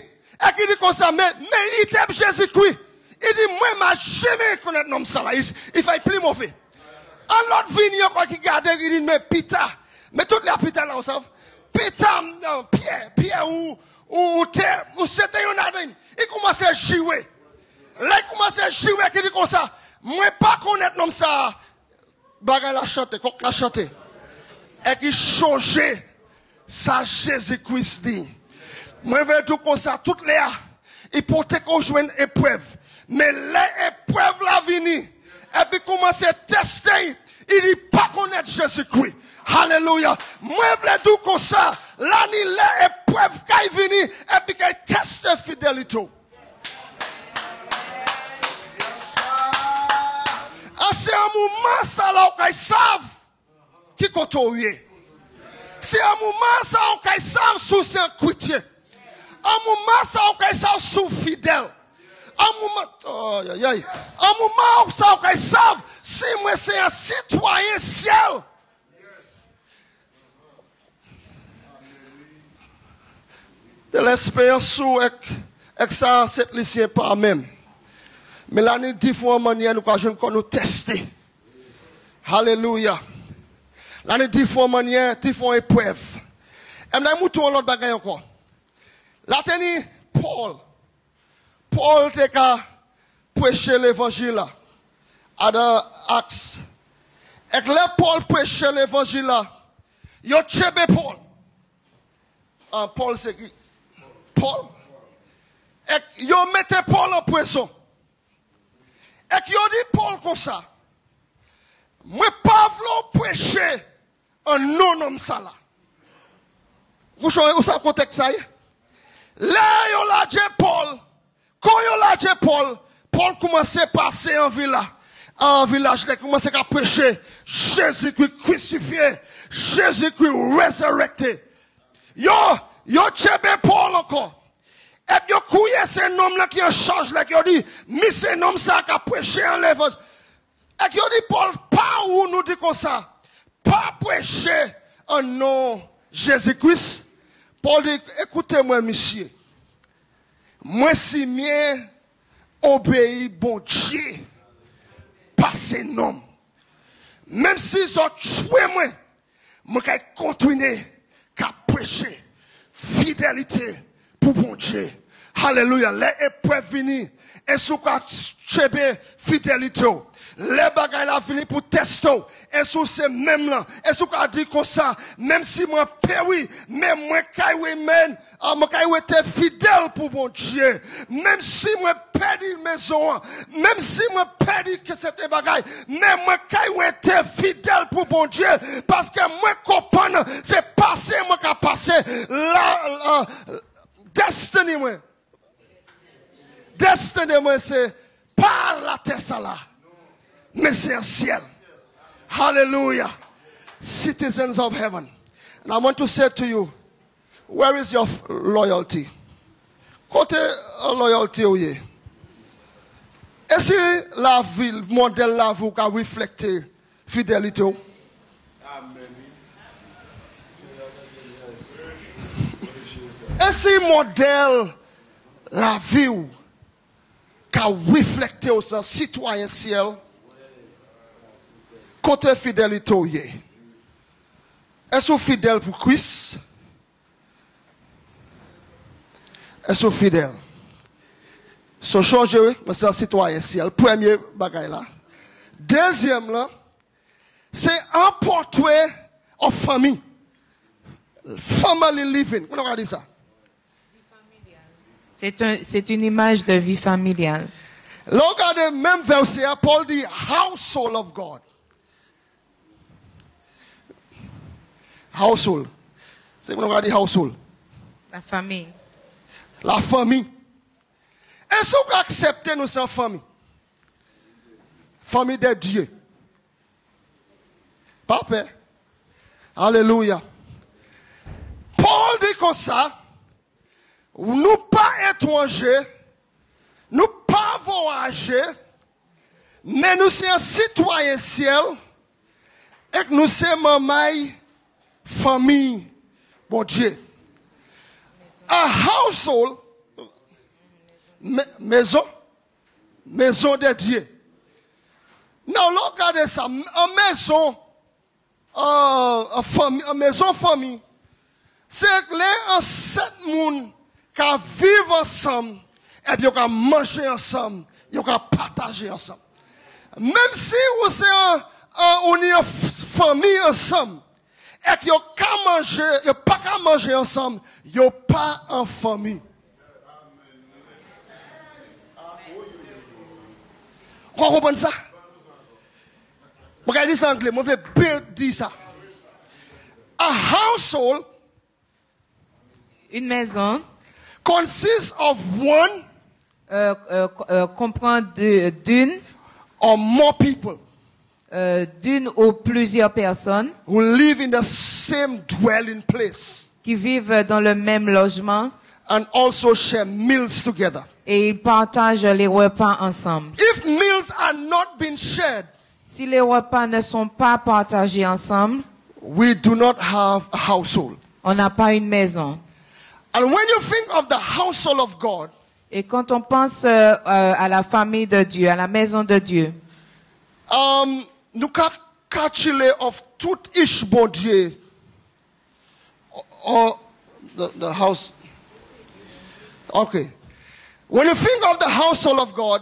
e ki di konsa me, me iteb Jezikris. Il dit, moi, ma jamais connaître nom ça là. Il, il fait plus mauvais. Un l'autre vini, quoi, qui garde, il dit, mais pita, Mais toutes les Peter là, vous savez. Peter, non, Pierre, Pierre, ou, ou, terre, ou c'était un adin. Il commence à jouer. Là, il commence à jouer, qui dit comme ça. Moi, pas connaître nom ça. Bagay la chanter, coq la chanter. Et qui changeait sa Jésus-Christ dit. Moi, je vais dire comme ça, toutes les, il portait qu'on joue une épreuve. Mais l'épreuve la vini. Et puis commence à tester. Il dit pas connaître Jésus-Christ. Alléluia. Moi, je vais dire comme ça, l'année l'épreuve qui est vini. Et puis qui teste fidélité. Ah, c'est un moment ça là où ils savent qui compte C'est un moment ça où ils savent sous un chrétien. Un moment ça où ils savent sous fidèle. Un moment, où ça où ils savent si moi c'est un citoyen ciel. De l'espérance avec ça, cette lycée pas même. Mais là, nous différentes manières, nous, quand nous tester. Alléluia. Là, nous différentes manières, différentes épreuves. Et nous avons l'autre bagaille encore. Là, Paul. Paul, prêcher l'évangile là. À dans Acts. Et là, Paul prêchait l'évangile là. Yo tchebe Paul. Ah, Paul, c'est qui? Paul. Et yo mettez Paul en prison. Et qui ont dit Paul comme ça. Moi, pas vouloir prêcher un non-homme ça là. Vous savez où ça contexte ça? Là, yo l'a dit Paul. Quand yo l'a dit Paul, Paul commençait à passer en village. En village, il commençait à prêcher Jésus-Christ crucifié, Jésus-Christ résurrecté. Yo, yo tchebe Paul encore. Et puis, couillé, c'est un homme là qui en charge là, qui a dit, mais c'est un homme ça qui a prêché en l'évangile. Et qui a dit, Paul, pas où nous dit comme ça. Pas prêcher en nom Jésus-Christ. Paul dit, écoutez-moi, monsieur. Mwen si mwen obeyi bon Dje pa se nom. Mem si zon chwe mwen, mwen ka kontwine ka preche fidelite pou bon Dje. Haleluya, le epwe vini, e sou ka chebe fidelite yo. Les bagailles la fini pour tester. Et sous ces mêmes là. Et sous quoi dit comme ça. Même si moi péri, mais moi kaïwe men, moi kaïwe était fidèle pour mon Dieu. Même si moi perdu maison, même si moi perdu que c'était bagaille, mais moi kaïwe était fidèle pour mon Dieu. Parce que moi comprendre, c'est passé, moi qui passé. La, destiny moi. Destiny moi c'est par la ça là. Ciel. Hallelujah. Citizens of heaven. And I want to say to you, where is your loyalty? Côté euh, loyauté ou? Est-ce que la vie, le modèle la vie, a reflété fidélité ou? Est-ce que modèle la vie ou a reflété au sens citoyen ciel? Côté fidélité? Est-ce fidèle pour Christ? Est-ce fidèle? So changer, c'est un citoyen ciel. Premier bagay là. Deuxième là, c'est un portrait en famille. Family living. On a dit ça? C'est un, c'est une image de vie familiale. Regardez même verset, Paul dit household of God. Household. C'est qu'on a dit household? La famille. La famille. Est-ce qu'on accepte nous cette famille? Famille de Dieu. Papa. Alléluia. Paul dit comme ça, nous pas étrangers, nous pas voyager, mais nous sommes citoyens ciel, et que nous sommes maman, famille, bon Dieu. Un household, ma- maison, maison de Dieu. Non, regardez ça, une maison, euh, euh, en famille, en maison famille, c'est que les en sept moun qui vivent ensemble, et puis ils ont manger ensemble, ont partager ensemble. Même si vous est en f- famille ensemble, et qu'ils ont qu'à manger, ils n'ont pas qu'à manger ensemble, ils n'ont pas en famille. Vous comprenez ça? Je vais dire ça en anglais, je vais bien dire ça. A household Une maison consists of one euh, euh, euh, comprend de- d'une, or more people euh, d'une ou plusieurs personnes who live in the same dwelling place qui vivent dans le même logement and also share meals together. et ils partagent les repas ensemble. If meals are not being shared, Si les repas ne sont pas partagés ensemble, we do not have a household. on n'a pas une maison. And when you think of the household of God, Et quand on pense euh, euh, à la famille de Dieu, à la maison de Dieu, um, nous ka kachile of tout ish bon Dieu, or the, the house. Okay. When you think of the household of God,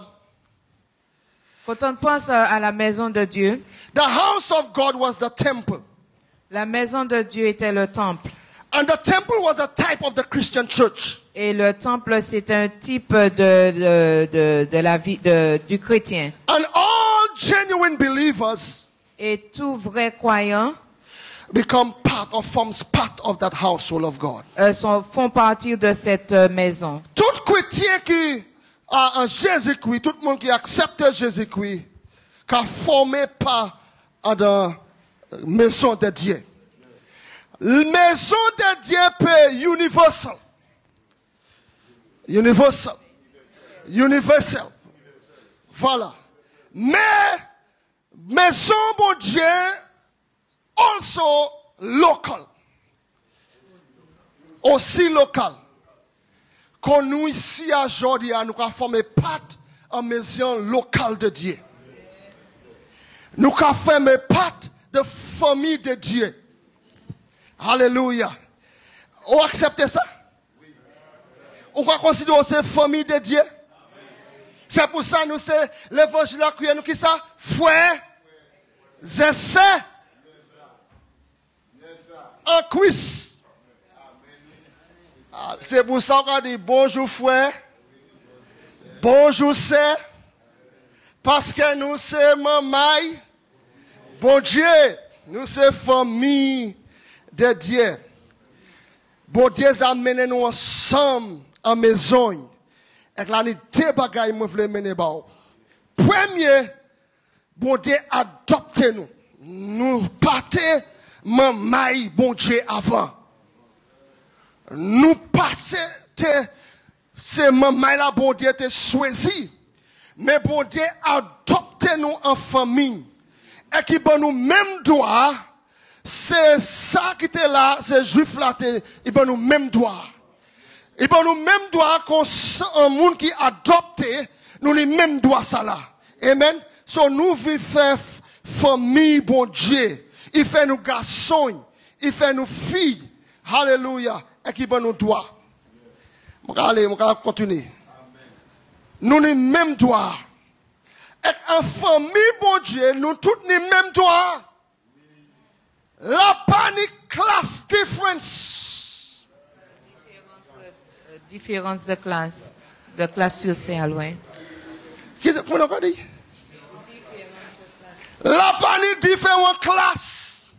quand on pense à la maison de Dieu, the house of God was the temple. la maison de Dieu était le temple. And the temple was a type of the Christian church. Et le temple, c'est un type de, de, de, de la vie de, du chrétien. And all genuine believers Et tout vrai croyant become part or forms part of that household of God. euh, sont, font partie de cette euh, maison. Tout chrétien qui a un Jésus-Christ, tout le monde qui accepte Jésus-Christ, qui a formé part à la maison de Dieu. La maison de Dieu peut universal. Universal. Universal. Voilà. Mais, maison bon Dieu, also local. Aussi local qu'on nous ici à Jordi, nous avons formé part en maison locale de Dieu. Nous avons formé part de famille de Dieu. Alléluia. Vous acceptez ça? On va considérer c'est famille de Dieu? C'est pour ça nous c'est l'évangile à crier nous qui ça? Frère, zessé, en cuisse. Ah, C'est pour ça qu'on dit bonjour frère, bonjour sœur, parce que nous sommes maman, bon Dieu, nous sommes famille de Dieu. Bon Dieu a mené nous ensemble en maison. Et là, nous deux bagailles que je voulais mener. Premier, bon Dieu adopté nous. Partons maman, bon Dieu avant nous passer, c'est maman là, bon Dieu te choisi. Mais bon Dieu adopte nous en famille. Et qui bon nous même droit, c'est ça qui était là, c'est juif là, il bon nous même droit. Il bon nous même droit un monde qui adopte, nous les mêmes droits ça là. Amen. So nous vivons faire famille, bon Dieu. Il fait nous garçons, il fait nous filles. Alléluia. Et qui bon nous droits. Je vais aller, je vais continuer. Nous les mêmes droits. Et en famille, bon Dieu, nous tous les mêmes droits. La panique class difference. Différence de classe, de classe ouais. Qui c'est qu'on a dit? La panique différentes classes.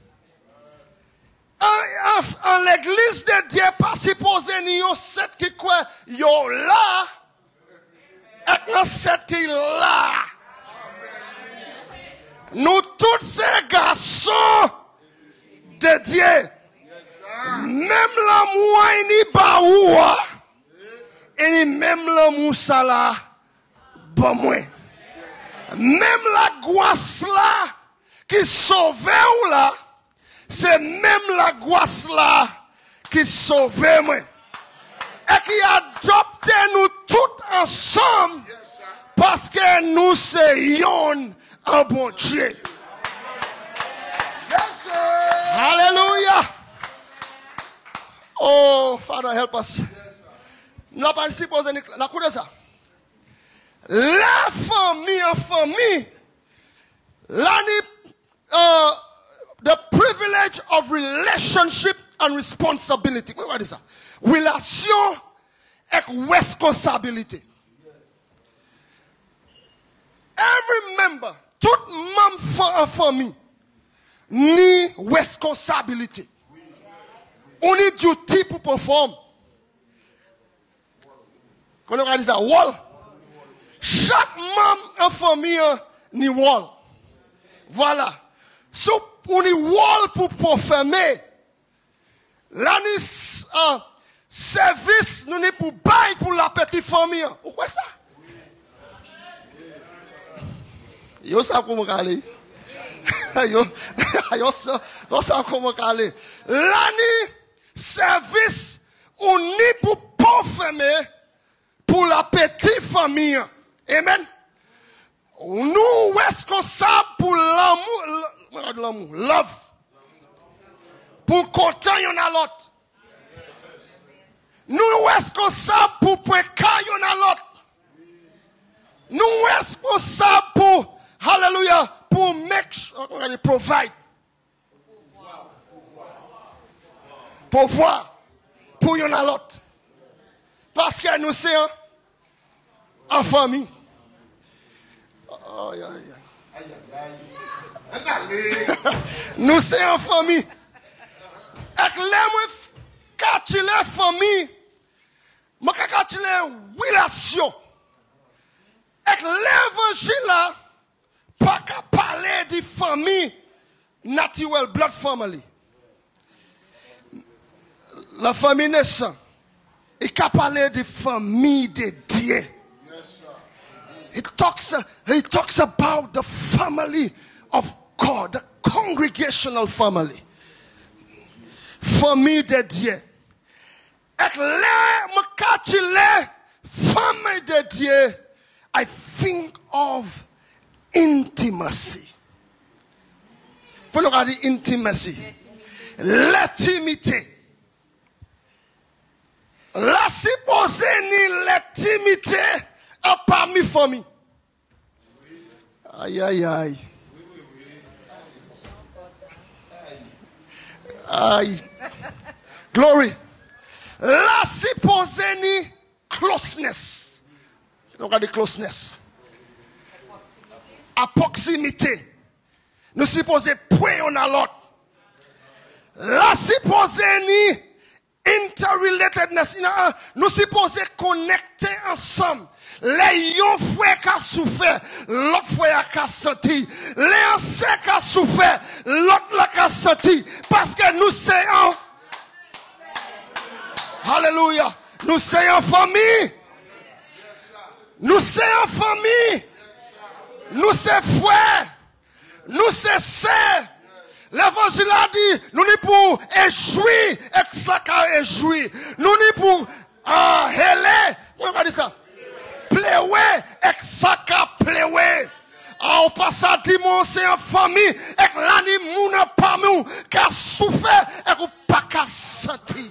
En, l'église de Dieu, pas supposé ni yon sept qui quoi, yon là, et un sept qui là. Nous tous ces garçons de Dieu, même la moine baoua, et même la mousa la, bon mwen. Même la gwas la, qui sauve ou la, se mèm la gwas la, qui sauve mwen. E ki adopte nou tout ansom, paske nou se yon an bon Dieu. Yes, Hallelujah. Oh, Father, help us. Nous n'avons pas supposé la cour de ça. La famille en famille, l'année, uh, the privilege of relationship and responsibility. What is that? Relation et responsabilité. Every member, tout membre en famille, ni responsabilité. On est duty pour perform. Quand on dit ça, wall. Chaque membre en famille, ni wall. Voilà. So, on wall pour performer. Là, nous, euh, service, nous n'est pour bail pour la petite famille. Pourquoi ça? Yo sa comment aller. Yo, yo sa, so sa comment. L'année, service, on est pour performer pour la petite famille. Amen. Nous responsables pour l'amour, l'amour, love? Pour content y'en a l'autre. Nous responsables pour prendre y'en a l'autre. Nous responsables pour, hallelujah, pour make sure, provide. Pour voir, pour y'en a l'autre. Parce que nous sommes en famille. Oh, yeah, yeah. nous sommes en famille. Et les quand tu es famille, moi quand tu es relation. Et l'évangile là, pas qu'à parler de famille naturelle, blood family. La famille naissante. Et qu'à parler de famille de Dieu. He talks, uh, he talks about the family of God, the congregational family. Famille de Dieu. Et là, quand tu famille de I think of intimacy. Pour nous dire intimacy. L'intimité. La supposée ni l'intimité à parmi famille. Aïe, aïe, aïe. Aïe. Glory. La supposée ni closeness. Regardez closeness. À proximité. Nous supposons point on a l'autre. La supposée ni interrelatedness. Nous supposons connecter ensemble. Les yon qui a souffert, l'autre frère qui a senti. Les anciens qui a souffert, l'autre qui a senti. Parce que nous sommes Alléluia. Nous sommes en famille. Nous sommes en famille. Nous sommes frères. Nous sommes sœurs. L'évangile a dit, nous sommes pour échouer et ça échouer. Nous sommes pour ah, héler. Comment on dit ça? Pleurer et ça pleurer. Ah, on passe à dire, mon c'est en famille, et l'année, moun pas nous, qui a souffert, et qu'on pas qu'à sentir.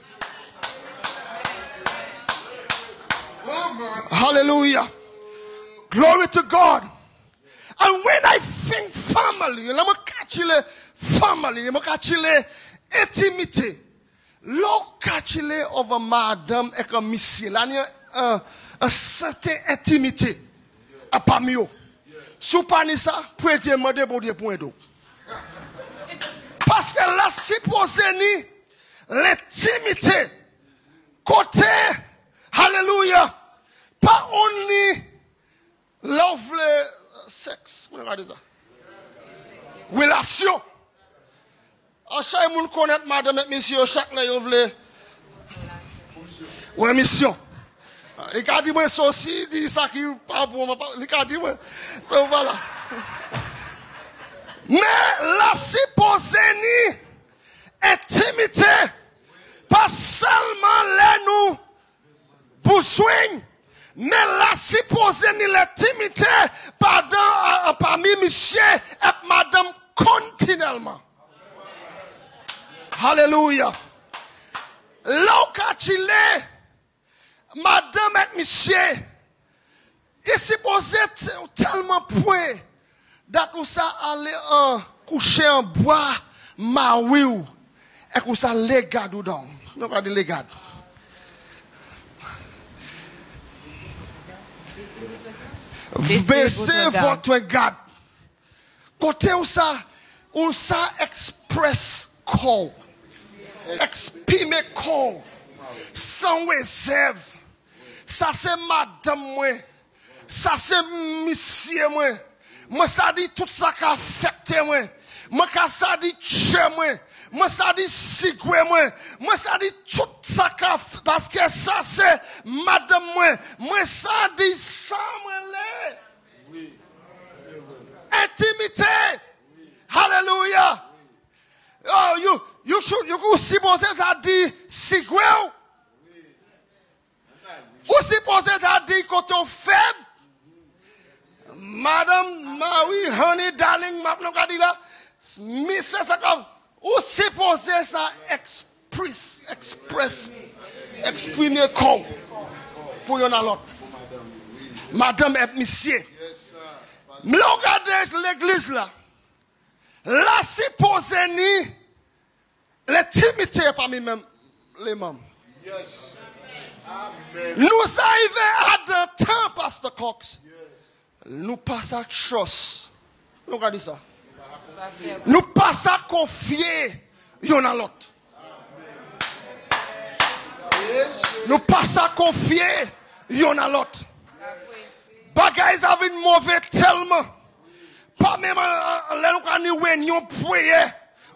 Hallelujah. Glory to God. And when I think family, let me catch you family, yon ka chile intimite. Lou ka chile over madam ek a misye. Lan yon uh, a certain intimite apam yo. Sou pa ni sa, pou etye mwede pou diye pou edo. Paske la sipose ni l'intimite kote, haleluya, pa on ni love le seks. Mwen gade sa. Relasyon. Chaque monde connaît madame et monsieur, chaque là, vous voulez. Ouais, mission. Il a dit, moi, ceci, dit ça qui pas pour moi. Il a dit, moi. So, voilà. Mais la supposée ni intimité, pas seulement les nous soigner, mais la supposée ni l'intimité, pardon, parmi monsieur et madame continuellement. Hallelujah. La ou katile, madame et misye, e sipoze telman pwe, dat ou sa ale an kouche an boa, ma wiw, ek ou sa legad ou don. Nou gade legad. Vese votwe gad. Kote ou sa, ou sa ekspres kou. Exprime call. Sans réserve. Ça c'est madame moi. Ça c'est monsieur moi. Moi ça dit tout ça qui affecté moi. Moi ça dit chez moi. Moi ça dit sigoué moi. Moi ça dit tout ça qui aff- parce que ça c'est madame moi. Moi ça dit ça moi là. Intimité. Hallelujah. Oh, you, You should, you, si Moses a di sigwe ou, ou si Moses a di kote ou feb, Madame Marie, honey, darling, map nou ka di la, misè sa ka, ou si Moses sa ekspres, ekspres, eksprime kon, pou yon alot. Madame et misye, mlou ka dek l'eglise la, la si Moses ni, l'intimité parmi les membres. Nous arrivons à un temps, Pasteur Cox. Nous passons à chose. Nous regardez ça. Nous passons à confier yon à l'autre. Nous passons à confier yon à l'autre. Bagay avin mauvais tellement. Pas même là nous ni réunion prier.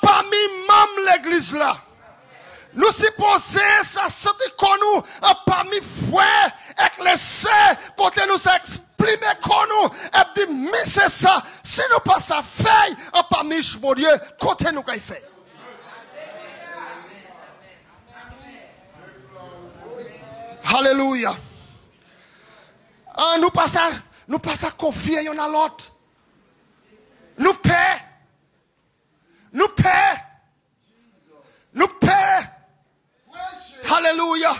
parmi même l'église là. Nous supposons ça c'est qu'on nous a parmi frères et les sœurs côté nous exprimer qu'on nous et dit mais c'est ça si nous pas ça fait a parmi mon Dieu côté nous qu'il fait. Hallelujah. Ah, nous passons, nous passons à confier y'en a l'autre. Nous paie. Nous paie. Nous paie. Hallelujah.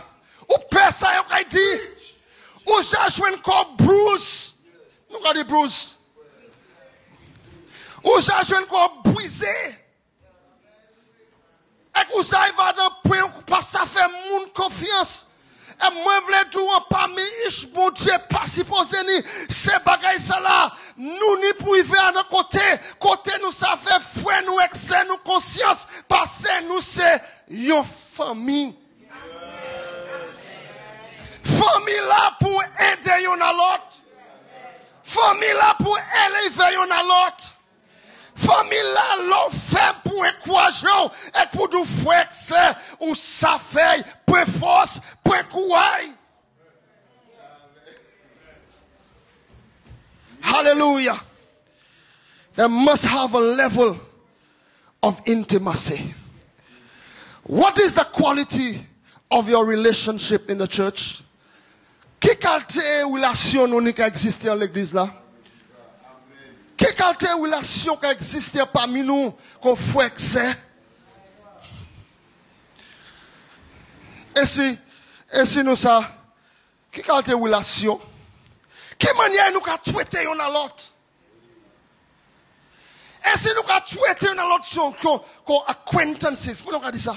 Ou paie ça, yon kay di. Ou j'ai joué encore Bruce. Nous regardez Bruce. Ou j'ai joué encore brisé. Et que vous arrivez dans un point où pas ça fait moun confiance. E mwen vle tou an pa mi ish bon diye pasi pose ni. Se bagay sa la nou ni pou i ve an an kote. Kote nou sa fe fwe nou ekse nou konsyans. Pase nou se yon fami. Fami la pou ede yon alot. Fami la pou eleve yon alot. L'autre. Famille là, l'on fait pour encourager et pour nous faire que c'est ou ça fait pour force, pour courage. Hallelujah. They must have a level of intimacy. What is the quality of your relationship in the church? Quelle qualité relation nous qui existe dans l'église là? Quelle qualité de relation qui existe parmi nous qu'on fait c'est? Et si, et si nous ça, de relation? Quelle manière nous avons l'un à? Et si nous avons traité l'un à l'autre comme acquaintances, pour nous ça?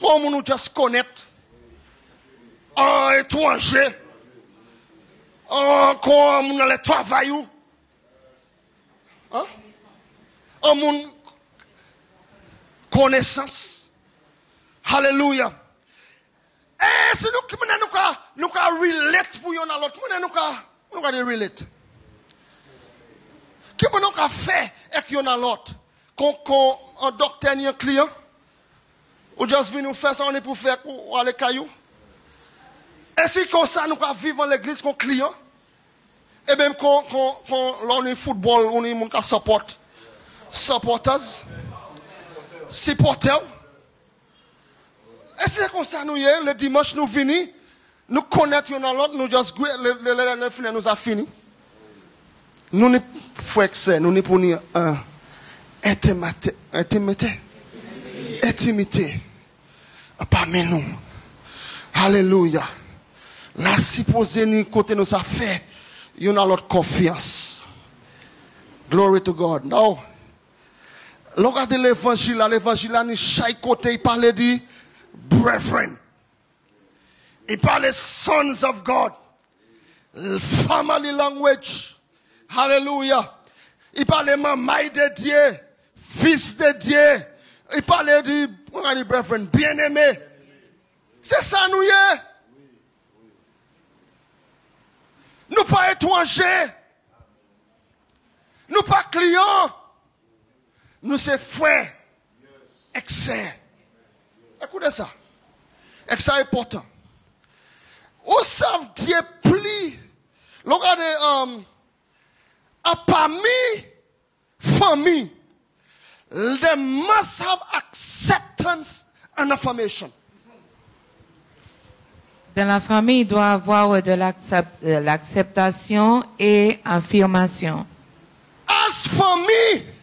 Comme nous juste connaître? Étranger? Comme nous allons travailler? Hein? Connaissance. Hallelujah. Eh, si nous, nous nous relate pour yon à l'autre, nous nous de relate? Comment nous ka fait avec yon à l'autre? Quand, quand un docteur un client, Ou juste venir faire ça, on est pour faire pour aller caillou? Et si comme ça, nous dans l'église comme client, et même quand, quand, quand là, on est football, on est mon support, supporters, supporters? Et c'est comme ça, nous, hier, le dimanche, nous venons, nous connaissons dans l'autre, nous juste, le, nous a fini. Nous ne pouvons que nous ne pouvons un intimité, intimité, intimité, parmi nous. Alléluia. Là, supposé ni côté nous a fait, you know notre confiance. Glory to God. Now, regardez l'évangile, l'évangile, là, chaque côté, il parlait de brethren. Il parlait sons of God. Family language. Hallelujah. Il parlait maman de Dieu, fils de Dieu. Il parlait de, regardez, brethren, bien-aimé. C'est ça, nous, y est. Nous pas étrangers. Nous pas clients. Nous c'est frères. Excès. Écoutez ça. Excès est important. Où savent Dieu pli? Regardez, um, à parmi famille, they must have acceptance and affirmation. Dans la famille, il doit avoir de de l'acceptation et affirmation. As for me,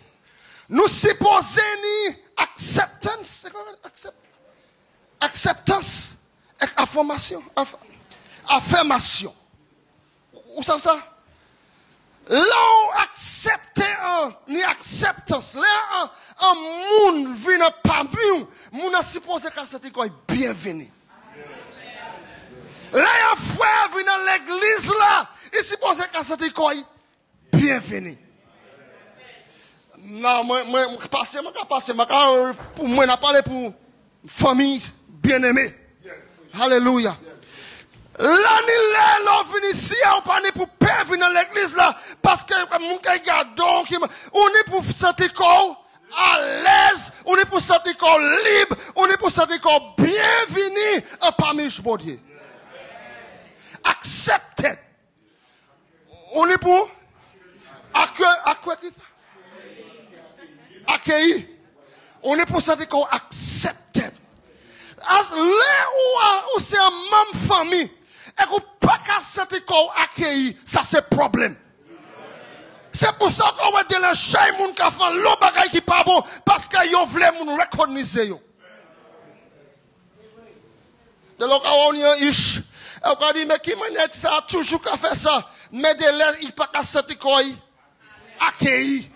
nous supposons acceptance, acceptance, et affirmation, aff- affirmation. Vous savez ça? Là où accepter un, ni acceptance, là un, un monde vient parmi nous, a supposé cette quoi bienvenue. Là un frère vient dans l'église là, il supposé qu'à cette quoi bienvenue. Non, moi, moi, passer, moi, passer, moi, euh, pour moi, n'a parlé pour famille bien-aimée. Alléluia. Là, ni là, là, venu ici, on pas ni pour père venir dans l'église là, parce que mon gars, donc, on est pour sentir corps à l'aise, on est pour sentir corps libre, on est pour sentir corps bienvenu euh, parmi Dieu. Accepted. On est pour? Accueilli. On est pour sentir qu'on accepte. As où, où c'est un même famille, et qu'on pas qu'à sentir qu'on accueilli, ça c'est problème. C'est pour ça qu'on va dire le chay moun qui fait l'eau bagay qui pas bon, parce yo vle moun reconnaître. De l'autre on y a ish. Et on dit, mais qui m'a dit ça, toujours qu'à faire ça. Mais de l'air, il pas qu'à sentir qu'on accueilli.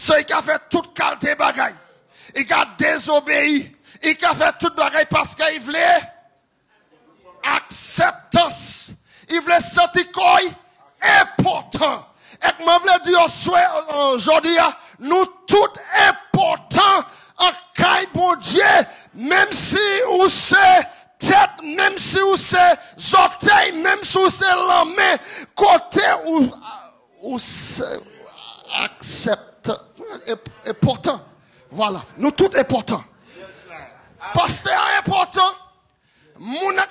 C'est qui a fait toute qualité bagaille. Il a désobéi. Il a fait toute bagaille parce qu'il voulait acceptance. Il voulait sentir quoi important. Et moi voulais dire aujourd'hui, nous tout important en caille bon Dieu, même si vous c'est tête, même si vous c'est orteils, même si vous c'est la main, côté où, où c'est important. Voilà. Nous tout important. Pasteur important. Moun a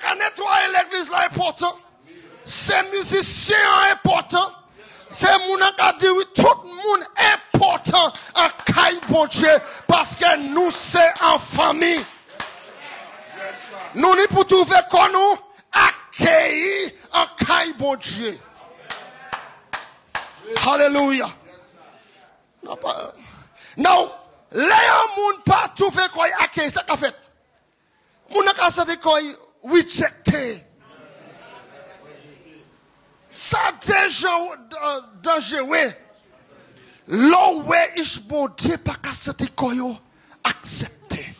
l'église là important. C'est musiciens important. Moun a dit oui, tout le monde important en caille bon Dieu parce que nous c'est en famille. Nous n'y pour trouver qu'on nous accueillir en caille bon Dieu. Hallelujah. Non, pas. Non. Là, un monde pas trouvé quoi accueillir, c'est qu'a fait. Moun a qu'à se quoi rejecté. Ça déjà dangereux. Là où est bon Dieu pas qu'à se quoi accepté.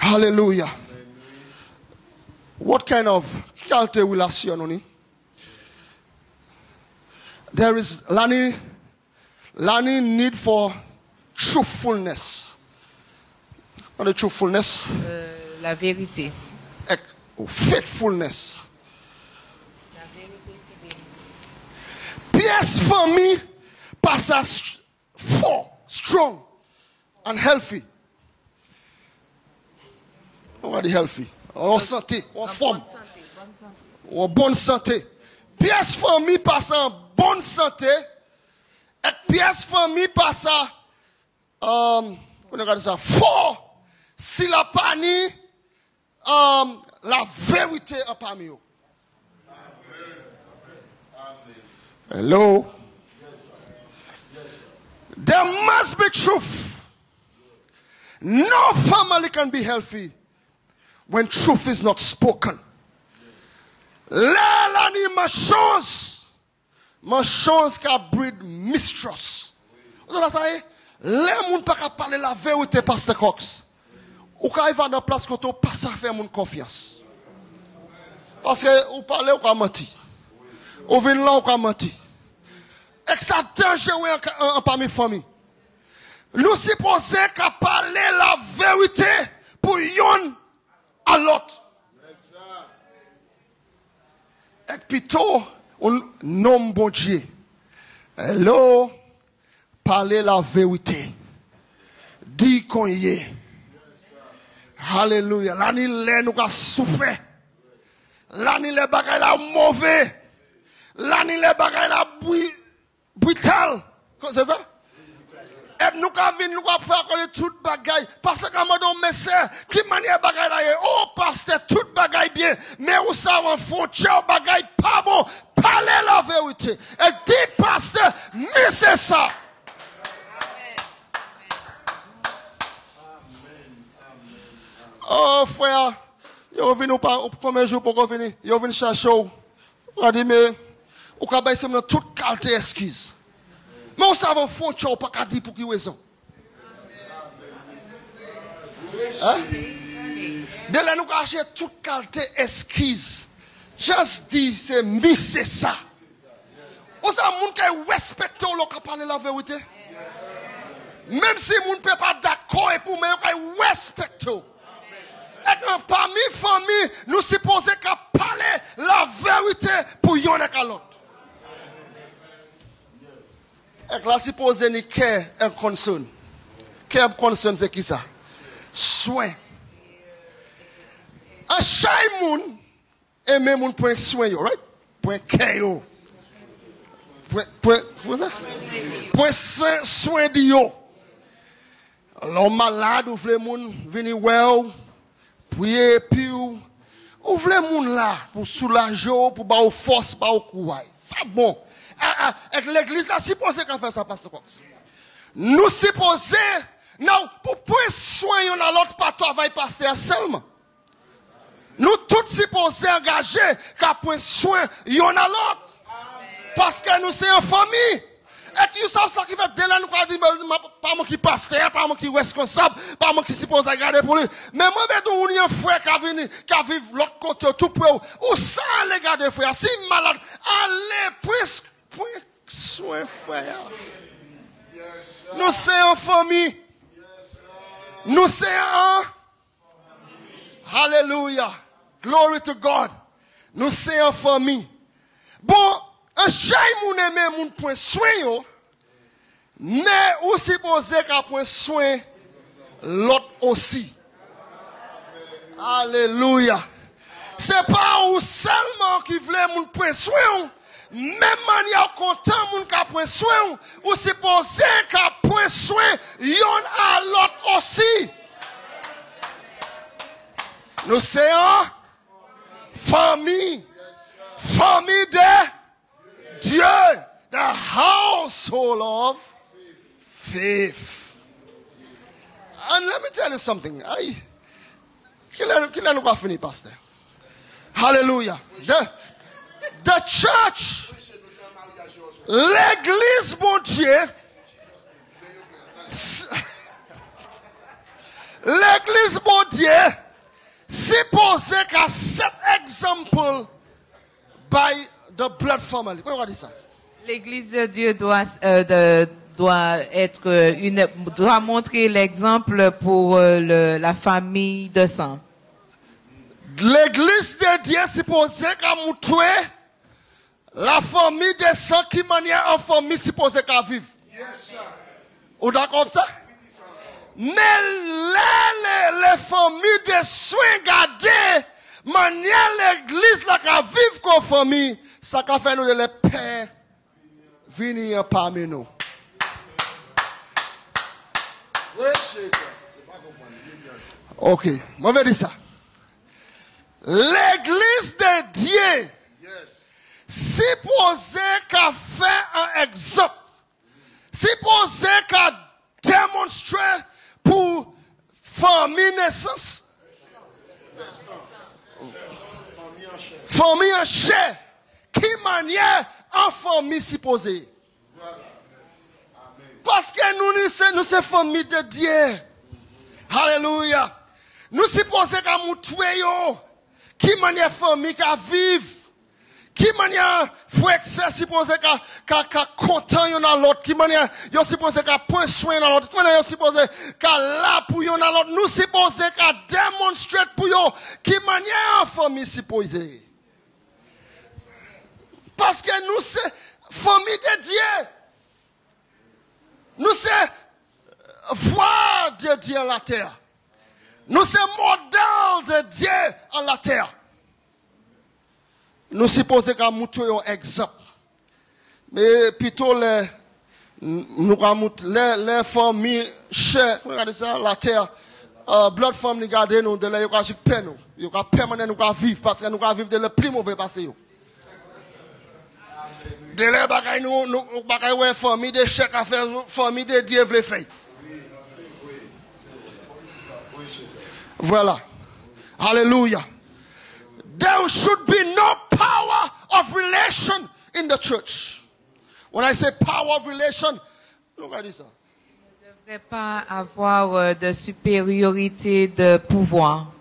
Hallelujah. What kind of qualité relation on There is learning, learning need for truthfulness. Not the truthfulness, Euh, la vérité. eh, oh, faithfulness. Pièce famille, pas sa fort, strong, and healthy. Nobody healthy. En santé, en forme, en bonne santé. Pièce famille passe en bonne santé. Et pièce famille passe à, euh, on regarde ça, fort. Si la euh, la vérité en parmi eux. Hello. There must be truth. No family can be healthy when truth is not spoken. Là, là, man chans ka breed mistrust. Ou sa sa e? Le moun pa ka pale la ve ou te paste koks. Ou ka ivan nan plas koto pa sa fe moun konfians. Paske ou pale ou ka mati. Ou vin lan ou ka mati. Ek sa denje ou an pa mi fomi. Nou si pose ka pale la verite pou yon alot. Ek pito ou on nomme bon Dieu. Hello, parler la vérité. Dis qu'on y est. Alléluia. Les nous a souffert. Ni les bagailles la mauvais. Ni les bagailles la brutal. C'est ça? Et nous avons venir, nous avons faire connaître toute bagaille. Parce que quand on me sait, qui manière bagaille là, oh, pasteur, toute bagaille bien. Mais où ça, en fond, tchao, bagaille pas bon. Parlez la vérité. Et dit, pasteur, mais c'est ça. Oh, frère, yo venu pas, combien de jours pour revenir? Yo venu chercher. On dit, mais, ou ka bay semen toute qualité excuse. Mais on savait au fond, tu pas qu'à dire pour qui raison. Hein? De là, nous cacher toute qualité excuse. Just dis, c'est ça. Vous savez, moun qui respecte ou qui parle la vérité. Même si moun peut pas d'accord et pour moi, qui respecte. Et que parmi famille, nous supposons qu'à parler la vérité pour yon et l'autre. Ek la sipoze ni care and concern. Care and concern se ki sa? Swen. A chay moun, e men moun pwen swen yo, right? Pwen care yo. Pwen, pwen, pwen sa? Pwen swen di yo. Lò malade ou vle moun vini wèw, pwye pi ou, ou vle moun la pou soulaj yo, pou ba ou fos, ba ou kouway. Sa bon. Et l'église là, supposé qu'on fait ça, Pasteur Cox. Nous supposons, non, pour prendre soin de l'autre, pas travail pasteur seulement. Nous tous supposés engager qu'à prendre soin de l'autre. Parce que nous sommes en famille. Et vous savez ça qui fait de là, nous dit, pas moi qui pasteur, pas moi qui responsable, pas moi qui supposé garder pour lui. Mais moi, je on un frère qui a venu, qui a l'autre côté, tout pour où. Ça, les garder frère? Si malade, allez, presque point soin. Nous sommes en famille. Nous sommes en Alléluia. Glory to God. Nous sommes en famille. Bon, un chai moun aime moun point soin mais aussi supposé qu'à point soin l'autre aussi. Alléluia. C'est pas seulement qui voulait moun point soin même manière content moun ka prend soin ou. Supposé ka prend soin yon à l'autre aussi. Nous sommes famille. Famille de Dieu. The household of faith. And let me tell you something. I qu'il a nous pas fini pasteur? Hallelujah the church L'église, mon Dieu, l'église, mon Dieu, supposé qu'à cet exemple by the blood family. Dit ça? L'église de Dieu doit, euh, de, doit être une, doit montrer l'exemple pour euh, le, la famille de sang. L'église de Dieu supposé qu'à montrer la famille des sangs qui manière en famille supposée qu'à vivre. Ou d'accord avec ça? Mais les, les familles de soins gardés, manière l'église là qui vivre comme famille, ça qu'a fait nous de les pères venir parmi nous. Ok, moi je vais dire ça. L'église de Dieu, Yes. Supposé qu'à faire un exemple, supposé qu'à démontrer pour famille naissance, Famille en chair. qui manière en famille supposée. Parce que nous, nous sommes, famille de Dieu. Alléluia. Nous supposons qu'à nous tuer. Qui manière famille qu'à vivre. Qui manière frère c'est supposé qu'à qu'à content yon dans l'autre. Qui manière yo supposé qu'à point soin dans l'autre. Qui manière yo supposé qu'à là pour yon dans l'autre. Nous supposons qu'à démontrer pour yo. Qui manière en famille supposée. Parce que nous c'est famille de Dieu. Nous c'est voix de Dieu en la terre. Nous sommes modèle de Dieu en la terre. Nous supposons qu'à montrer un exemple. Mais plutôt les, nous avons les, les familles chères, regardez ça, la terre, euh, blood family regarder nous, de là, nous avons peine nous. Nous avons permanent, nous vivre, parce que nous vivre de le plus mauvais passé. De là, bagay nous, nous, bagay ouais, famille de chèques à faire, famille de Dieu faire. Voilà. Hallelujah. There should be no power of relation in the church. When I say power of relation, look at this. ne devrait pas avoir euh, de supériorité de pouvoir.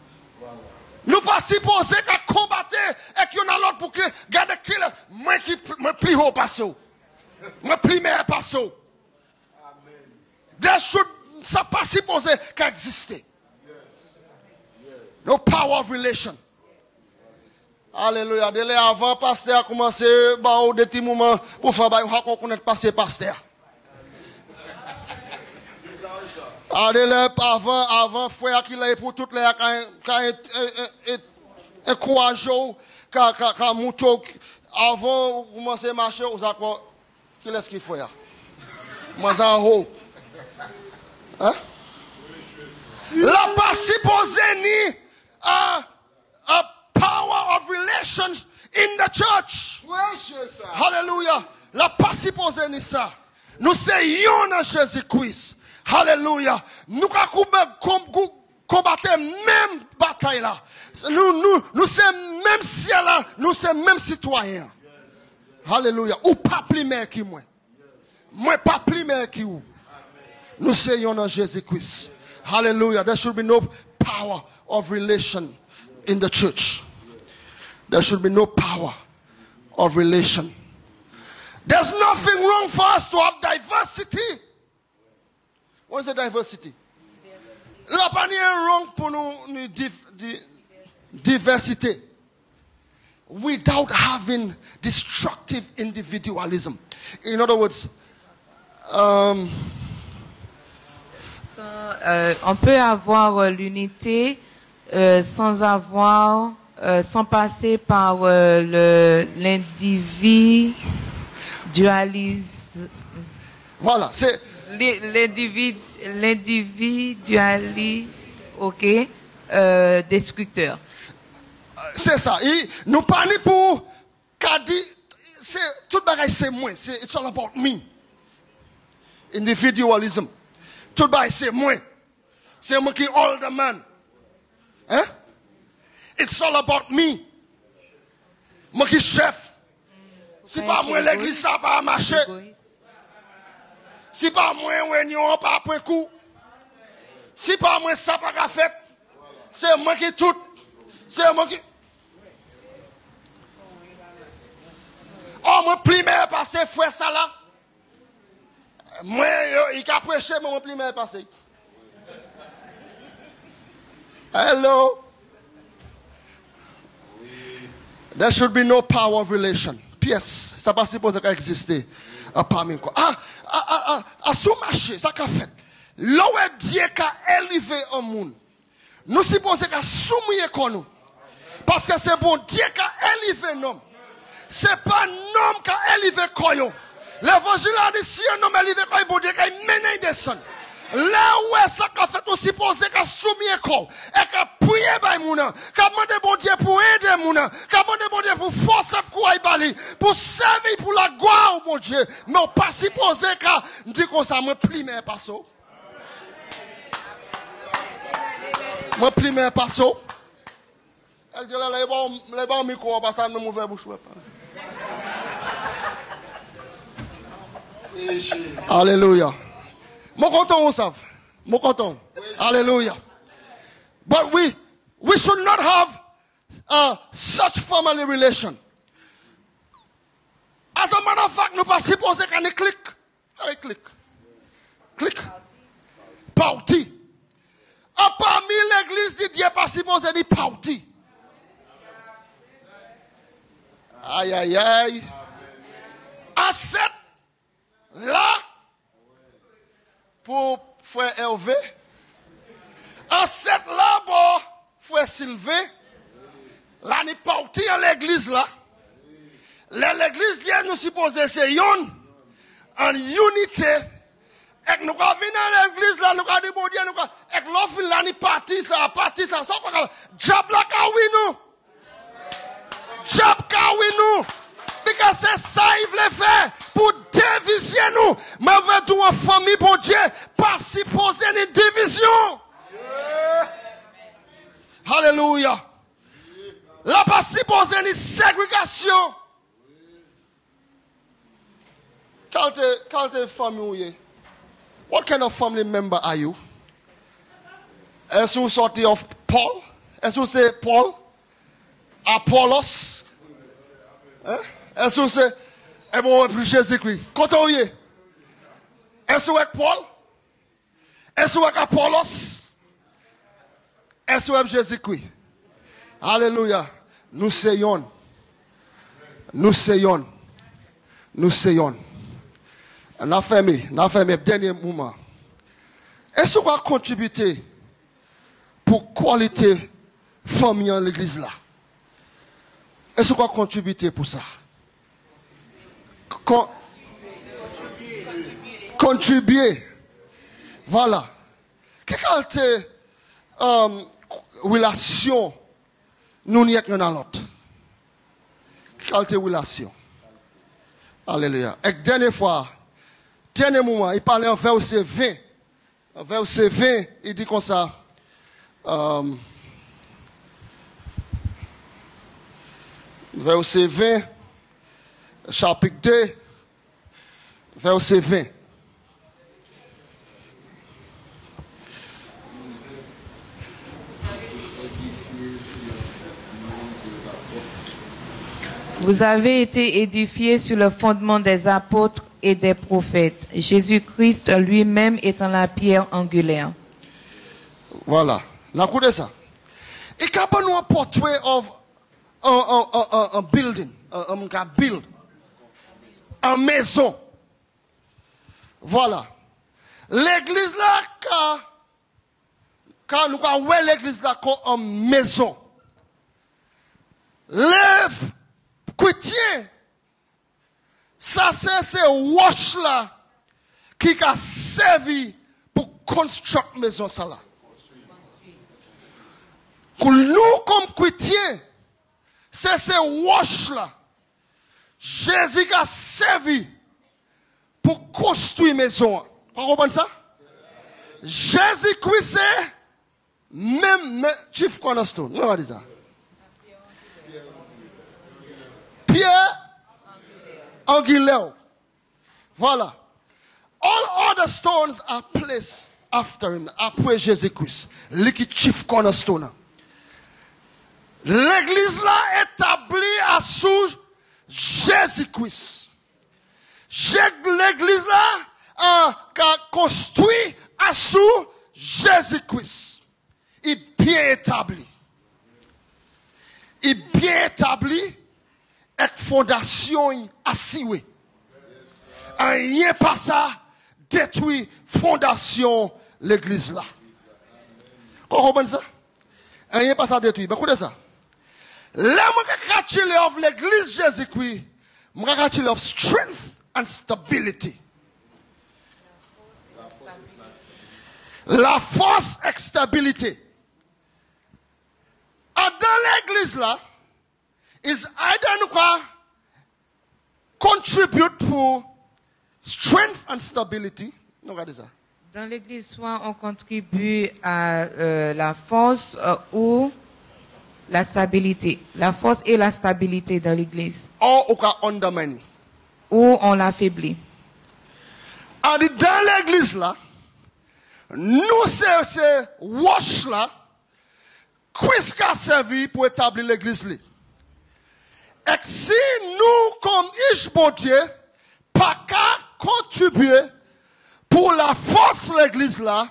Nous pas supposé qu'à combattre et qu'il y en a l'autre pour que garde qui là, moi qui me plie haut passo. Moi plie meilleur passo. There should ça pas supposé qu'à exister. No power of relation. Alléluia. Dès avant, pasteur a commencé, bah, au des petits pour faire, bah, on connaît passer pasteur. Ah, dès là, avant, avant, frère qui l'a pour toutes les, quand, encouragé, quand, quand, quand, mouton, avant, vous commencez à marcher, vous avez qui est-ce qu'il faut, là? Moi, en haut. Hein? La pas supposé ni a power of relations in the church. Hallelujah. La pas supposé ni ça. Nous sommes en Jésus-Christ. Hallelujah. Nous avons combattre même bataille là. Nous, nous, nous sommes même ciel là. Nous sommes même citoyens. Hallelujah. Ou pas plus meilleur que moi. Moi pas plus meilleur que vous. Nous sommes en Jésus-Christ. Hallelujah. There should be no power of relation in the church. There should be no power of relation. There's nothing wrong for us to have diversity. What is the diversity? La pas wrong pour nous ni div- Without having destructive individualism. In other words, um, Sans, euh, on peut avoir euh, l'unité euh, sans avoir, euh, sans passer par euh, le l'individualisme, voilà, c'est l'individu, l'individualisme, ok, euh, destructeur. c'est ça. Et nous parlons pour c'est tout bagage c'est moi, c'est it's all about me. Individualism. Tout bagage c'est moi. C'est moi qui all the man. Hein? it's all about me. Mwen ki chef. Si pa mwen l'eglisa pa a mache. Si pa mwen wè nyon pa apwen kou. Si pa mwen sa pa ka fet. Se mwen ki tout. Se mwen ki... Ou mwen plime e pase fwe sa la. Mwen yo i ka preche mwen plime e pase. Hello. There should be no power of relation. Pièce, ça pas supposé exister. Ah, parmi quoi. Ah, ah, ah, à sous marché, ça qu'a fait. Où Dieu a élevé un monde, nous supposons qu'à soumettre qu'on nous. Parce que c'est bon Dieu qui a élevé l'homme. C'est pas l'homme qui a élevé Koyo. L'évangile a dit si un homme élevé Koyo, bon Dieu qui a mené des sons. Là où est ça qu'a fait nous supposons qu'à soumettre qu'on et qu'à prier par moun, qu'à demander bon Dieu pour aider moun, qu'à demander bon Dieu pour forcer pour aller bali, pour servir pour la gloire bon Dieu. Mais on pas supposé qu'à dire qu'on ça plie mais pas ça. Moi plie mais pas ça. Elle dit là, les bons, les bons micro, parce que mauvais bouche. Alléluia. Mon content, on savent. Mon. Alléluia. But we, we should not have uh, such family relation. As a matter of fact, nous pas supposé qu'on ait clic. Hey, clic. Clic. Parti. Ah, parmi l'église de Dieu, pas supposé dire parti. Aïe, aïe, aïe. À cette là, pour frère Hervé, à cette là, frère Sylvain, là, parti à l'église là. L'église Dieu nous suppose c'est yon, en unité. Et nous avons venu à l'église là, nous avons dit, bon Dieu, nous avons, et l'offre là, parti ça, parti ça, ça, quoi, diable là, oui nous. Job kawi nous. Parce que c'est ça il voulait faire pour diviser nous. Mais avec une famille, bon Dieu, pas supposer une division. Alléluia. Là, pas supposer une ségrégation. Quand tu quand tu famille, what kind of family member are you? Est-ce que vous sortez of Paul? Est-ce que c'est Paul? Apollos? Hein? Est-ce que bon, plus Jésus-Christ? Quand on y est. Est-ce que c'est Paul? Est-ce que c'est Apollos? Est-ce que c'est Jésus-Christ? Alléluia. Nous seyons. Nous seyons. Nous seyons. On a fermé. On a fermé. Dernier moment. Est-ce qu'on va contribuer pour qualité famille en l'église là? Est-ce qu'on va contribuer pour ça? Con- contribuer. Voilà. Quelle euh, relation nous n'y avons dans l'autre? Quelle relation? Alléluia. Et dernière fois, dernier moment, il parlait en verset 20. En verset 20, il dit comme ça. euh, verset 20, chapitre 2, verset 20. Vous avez été édifiés sur le fondement des apôtres et des prophètes, Jésus-Christ lui-même étant la pierre angulaire. Voilà. La de ça. Et quand on a un portrait of un, building, un build, une maison. Voilà. L'église là, quand, nous avons l'église là une maison, les chrétiens, ça c'est ce wash là qui a servi pour construire maison ça là. Nous comme chrétiens, c'est ce wash là. Jésus a servi pour construire maison. Vous comprenez ça? Jésus-Christ c'est même, chief cornerstone. Dire ça. Pierre angulaire. Voilà. All other stones are placed after him, après Jésus-Christ. Chief cornerstone. L'église là établie à sous Jésus-Christ. L'église là a, a construit à sous Jésus-Christ. Il est bien établi. Il est bien établi avec fondation assurée. Rien pas ça détruire fondation l'église là. Vous comprenez ça? Rien pas ça détruire. Ben, écoutez ça. Là, je of l'église Jésus-Christ, je of strength and stability. La force et stabilité. Et dans l'église là, is either quoi contribute pour strength and stability. Regardez ça. Dans l'église, soit on contribue à euh, la force euh, ou la stabilité. La force et la stabilité dans l'église. Ou on l'affaiblit. Dans l'église là, nous c'est ce wash là, qu'est-ce qu'a servi pour établir l'église là. Et si nous, comme Ish bon Dieu, pas qu'à contribuer pour la force de l'église là,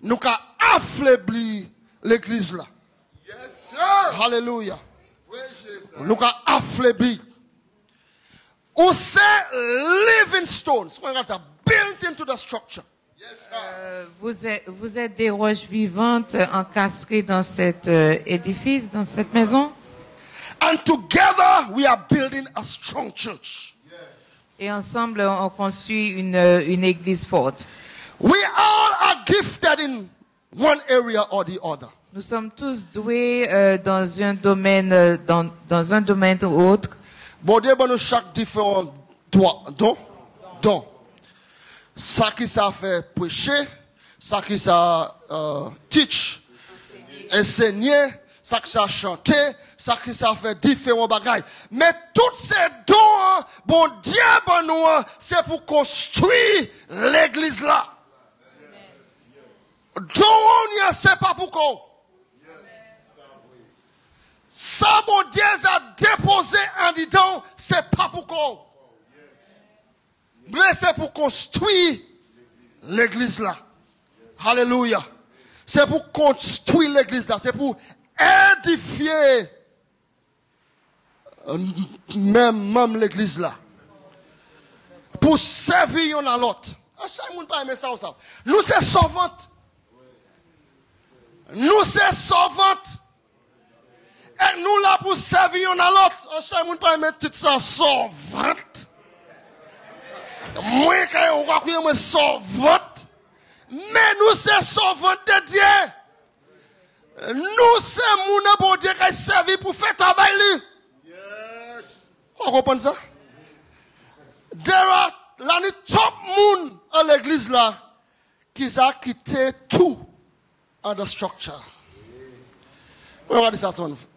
nous qu'à affaiblir l'église là. Alléluia. Nous qu'à affaiblir. Ou c'est living stones. Built into the structure. Yes, sir. Euh, vous, êtes, vous êtes des roches vivantes encastrées dans cet euh, édifice, dans cette maison. And together we are building a strong church. Et ensemble, on construit une, euh, une église forte. We all are gifted in one area or the other. Nous sommes tous doués euh, dans un domaine, euh, dans, dans un domaine ou autre. Bon Dieu, bon, nous chaque différent droit, don, don. Ça qui ça fait prêcher, ça qui ça euh, teach, enseigner, ça qui ça chanter, ça qui ça fait différents bagailles. Mais toutes ces dons, hein, bon Dieu, bon nous, hein, c'est pour construire l'église là. Don, c'est pas pour quoi. Ça, mon Dieu, a déposé en dedans, c'est pas pour quoi. Mais c'est pour construire l'église là. Alléluia. C'est pour construire l'église là. C'est pour édifier euh, même, même l'église là. Pour servir un à l'autre. Ah, pas aimer ça ou ça. Nous, c'est sauvante. Nous, c'est sauvante. Et nou la pou sevi yon alot. An se moun pa yon men tit sa son vant. Mwen kaya yon wakou yon men son vant. Men nou se son vant de Diye. Nou se moun nan bon Diye kaya sevi pou fe tabay li. Yes. Kwa kompon sa? Dera la ni top moun an l'egliz la. Ki sa kite tou an da structure. Mwen wadi sa son vant.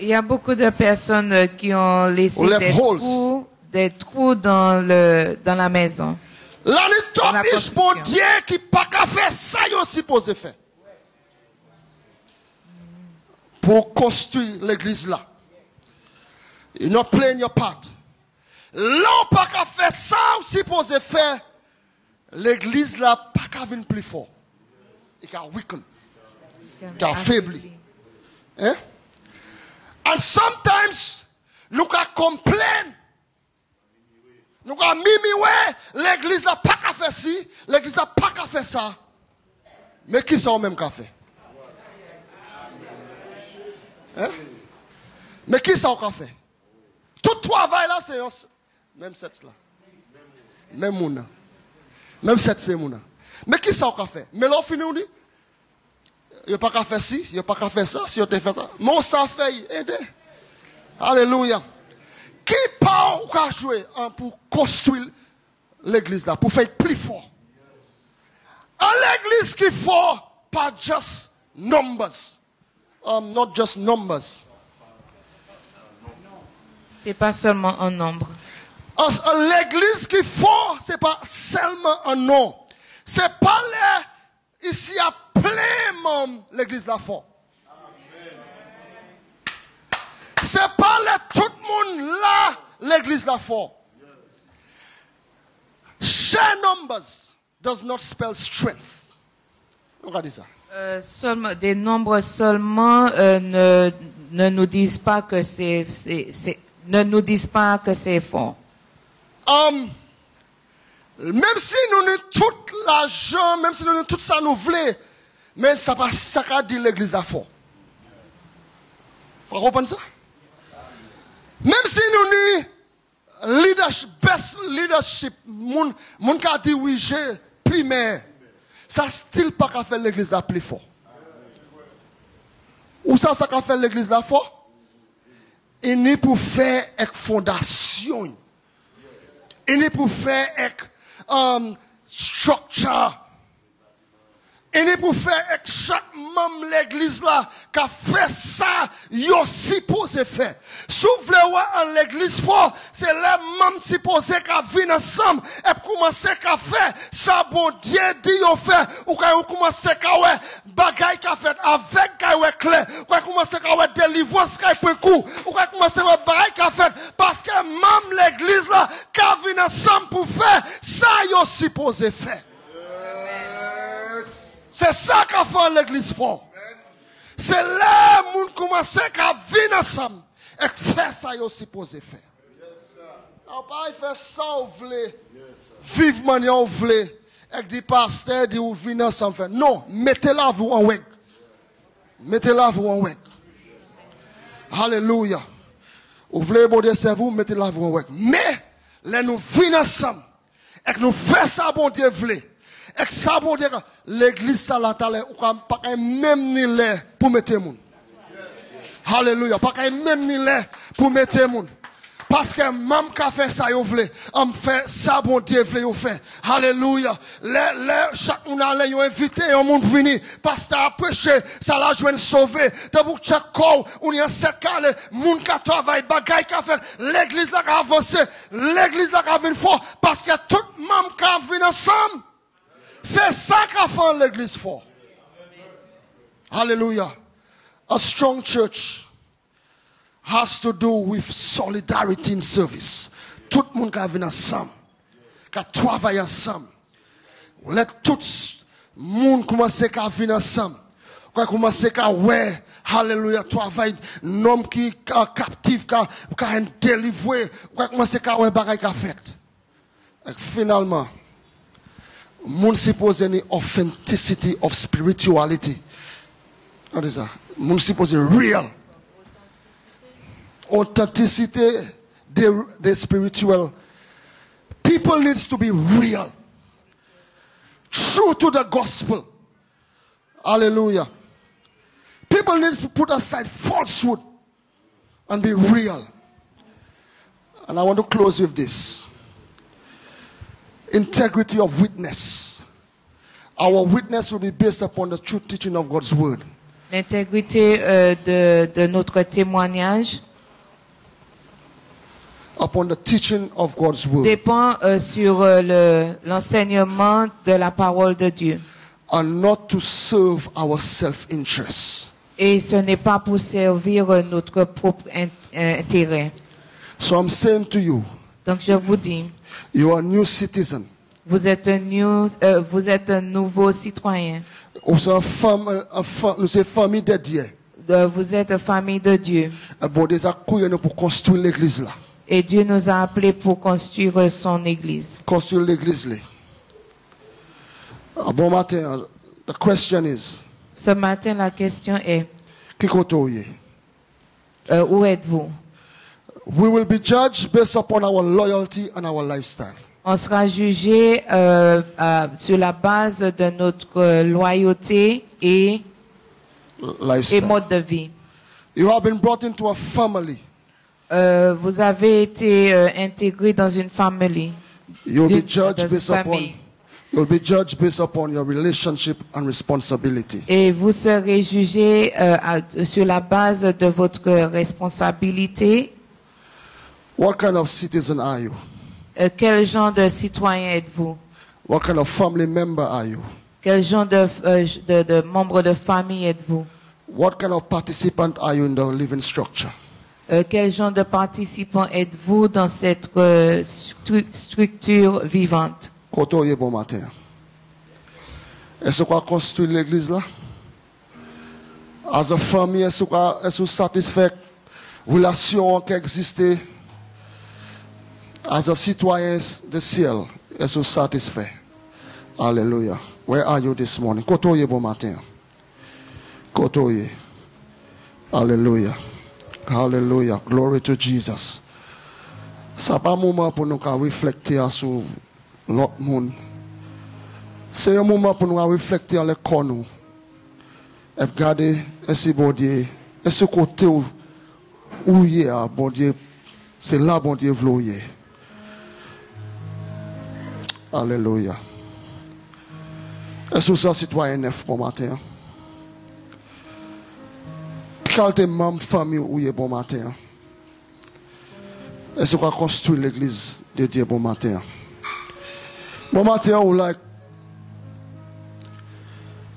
Il y a beaucoup de personnes qui ont laissé des trous, des trous dans, le, dans la maison. Là, les top la bon construction. Dieu qui pas qu'à faire ça, il est supposé faire. Pour construire l'église là. You not playing your part. Là, on pas qu'à faire ça, on supposé faire. L'église là, pas qu'à venir plus fort. Il qu'à weaken. Qui a affaibli. Hein? And sometimes, nous can complain. Nous can mimi ouais, l'église n'a pas qu'à faire ci, l'église n'a pas qu'à faire ça. Mais qui sont même qu'à faire? Hein? Mais qui sont qu'à faire? Tout travail là, c'est même cette là. Même mouna. Même cette c'est mouna. Mais qui sont qu'à faire? Mais n'y a pas qu'à faire ci, il n'y a pas qu'à faire ça, si on te fait ça. Mais on s'en fait, aider. Alléluia. Qui part ou qu'à jouer hein, pour construire l'église là, pour faire plus fort? À l'église qui fort, pas just numbers. Um, not just numbers. C'est pas seulement un nombre. À L'église qui fort, c'est pas seulement un nom. C'est pas les, ici à plein monde, l'église là fort. C'est pas les tout le monde là, l'église là fort. Share numbers does not spell strength. Regardez ça. Euh, seulement, des nombres seulement euh, ne, ne nous disent pas que c'est, c'est, c'est- ne nous disent pas que c'est fort. Um, Même si nous avons tout l'argent, même si nous avons tout ça nous voulons, mais ça pas ça qu'a dit l'église à fort. Vous comprenez ça? Même si nous avons leadership, best leadership, moun, moun qui a dirigé primaire, ça style pas qu'à faire l'église là plus fort. Ou ça, ça qu'a fait l'église là fort? Et ni pour faire avec fondation. Et ni pour faire avec um, structure. Et ni pour faire chaque membre de l'église là, qui a fait ça, yo supposé faire. Souffle en l'église fort, c'est les membres supposés qui viennent ensemble et commencer à faire. Ça, bon Dieu dit yo fait, ou quand commencer à faire bagaille qu'a fait avec qui clair, ou quand commencer à faire délivrance qui point coup, ou quand commencer à faire bagaille qu'a fait. Parce que même l'église là, qui viennent ensemble pour faire ça, yo supposé faire. C'est ça qu'a fait l'église fort. C'est là que gens commencent à vivre ensemble et faire ça qu'ils supposé faire. On pas faire ça ou voulez. Vivement vous voulez. Et des pasteurs dit ou venir ensemble. Non, mettez-la vous en weg. Mettez-la vous en weg. Alléluia. Vous voulez bon Dieu c'est vous, mettez-la vous en weg. Mais, là nous venons ensemble et que nous faisons ça bon Dieu voulait. Que ça bon ou ni mettre moun. Alléluia. Pas même ni moun. Que même qu'a fait ça, yo vle, fait ça, bon Dieu vle, yo. Les, les, chaque moun allait, yo invité, un monde vini, pasteur a prêché, ça l'a joué sauvé. De pour chaque corps, on y a sept calé, moun qui travaille, bagaille qu'a fait, l'église là a avancé, l'église là a venu fort, parce que tout le monde qui a venu ensemble, c'est ça qu'a fait l'église fort. Hallelujah. A strong church has to do with solidarity in service. Tout le monde qui vient ensemble, qui travaille ensemble. Let tout le monde commence à venir ensemble. Qui commence à ouais, Hallelujah, travail, homme qui captif, qui est délivré, qui commence à ouais, bagaille qui fait. Finalement, moun suppose any authenticity of spirituality. What is that? Moun suppose real. Authenticity the, the spiritual. People needs to be real. True to the gospel. Hallelujah. People needs to put aside falsehood and be real. And i want to close with this integrity of witness. Our witness will be based upon the true teaching of God's word. L'intégrité euh, de, de notre témoignage Upon the teaching of God's word. dépend euh, sur euh, le- l'enseignement de la parole de Dieu. And not to serve our self-interest. Et ce n'est pas pour servir euh, notre propre in- euh, intérêt. So I'm saying to you, Donc je vous dis, you are new citizen. vous êtes un, new- euh, vous êtes un nouveau citoyen. Vous êtes sommes famille de Dieu. Vous êtes famille de Dieu. Pour construire l'église là. Et Dieu nous a appelés pour construire son église. Construire l'église là. Ah, Bon matin, the question is, Ce matin, la question est, qui euh, où êtes-vous? We will be judged based upon our loyalty and our lifestyle. On sera jugé euh, euh, sur la base de notre euh, loyauté et, mode de vie. You have been brought into a family. Euh, vous avez été intégré dans une famille. You'll be judged based upon famille. you'll be judged based upon your relationship and responsibility. Et vous serez jugé sur la base de votre responsabilité. What kind of citizen are you? Euh, quel genre de citoyen êtes-vous? What kind of family member are you? Quel genre de, euh, de, de membre de famille êtes-vous? What kind of participant are you in the living structure? Euh, Quel genre de participant êtes-vous dans cette euh, stru- structure vivante? Côtoyer bon matin. Est-ce qu'on construit l'église là? As a famille, est-ce qu'on est satisfait relation qui existe? As a citoyen de ciel, Est-ce que satisfait? Alléluia. Where are you this morning? Kotoye bon matin. Kotoye. Alléluia. Hallelujah. Glory to Jesus. Ça pas un moment pour nous réfléchir sur l'autre monde. C'est un moment pour nous à réfléchir corps nous. Et regarder, bon Dieu, est-ce côté où, il y a, bon Dieu, c'est là bon Dieu veut Alléluia. Est-ce que c'est un citoyen neuf bon matin? Quand t'es membre famille où est bon matin? Est-ce qu'on construit l'église de Dieu bon matin? Bon matin, ou like,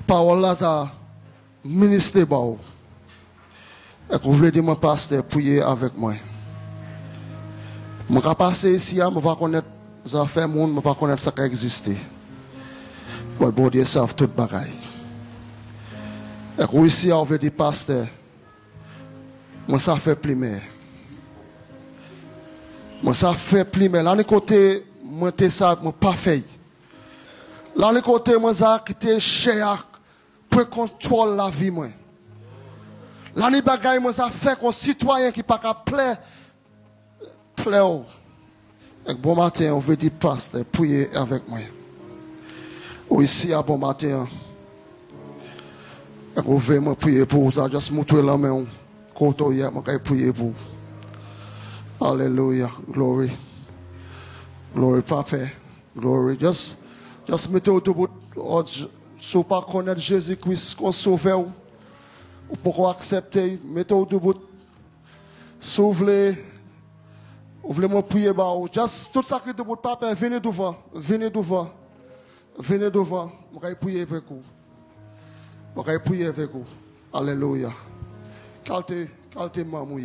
parole là, ça, ministre ba ou. Et vous voulez dire, mon pasteur, prier avec moi? Je vais passer ici, je ne vais connaître je ne vais pas connaître ce qui existe. Mais bon Dieu savent tout bagaille. Et que ici, on veut dire, pasteur, moi ça fait primaire. Moi ça fait primaire. Là, de côté, moi, t'es ça, moi pas fait. Là, de côté, moi ça, qui t'es cher pour contrôler la vie, moi. Là, les bagailles, moi, ça fait qu'un citoyen qui pas qu'à plaire, plaire. Et bon matin, on veut dire, pasteur, prier avec moi. Ou ici, à bon matin, et on veut me prier pour vous, juste montrer la main, quand hier, je vais prier pour vous. Alléluia, glory. Glory, Papa. Glory. Just, just mettez au debout. Si vous ne connaissez pas Jésus-Christ comme sauveur, vous pouvez accepter. Mettez au debout. Si vous voulez, vous voulez me prier, bah, just tout ça qui est debout, Papa, venez devant. Venez devant. Venez devant. Je vais prier avec vous. Je vais prier avec vous. Alléluia. Maman,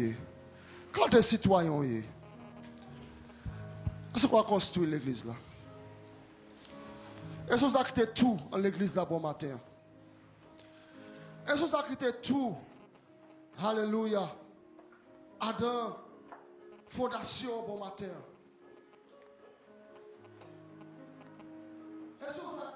quand tu es citoyen, est-ce qu'on va construire l'église là? Est-ce que vous avez tout en l'église là bon matin? Est-ce que vous avez tout? Alléluia. Adam, fondation bon matin. Est-ce que vous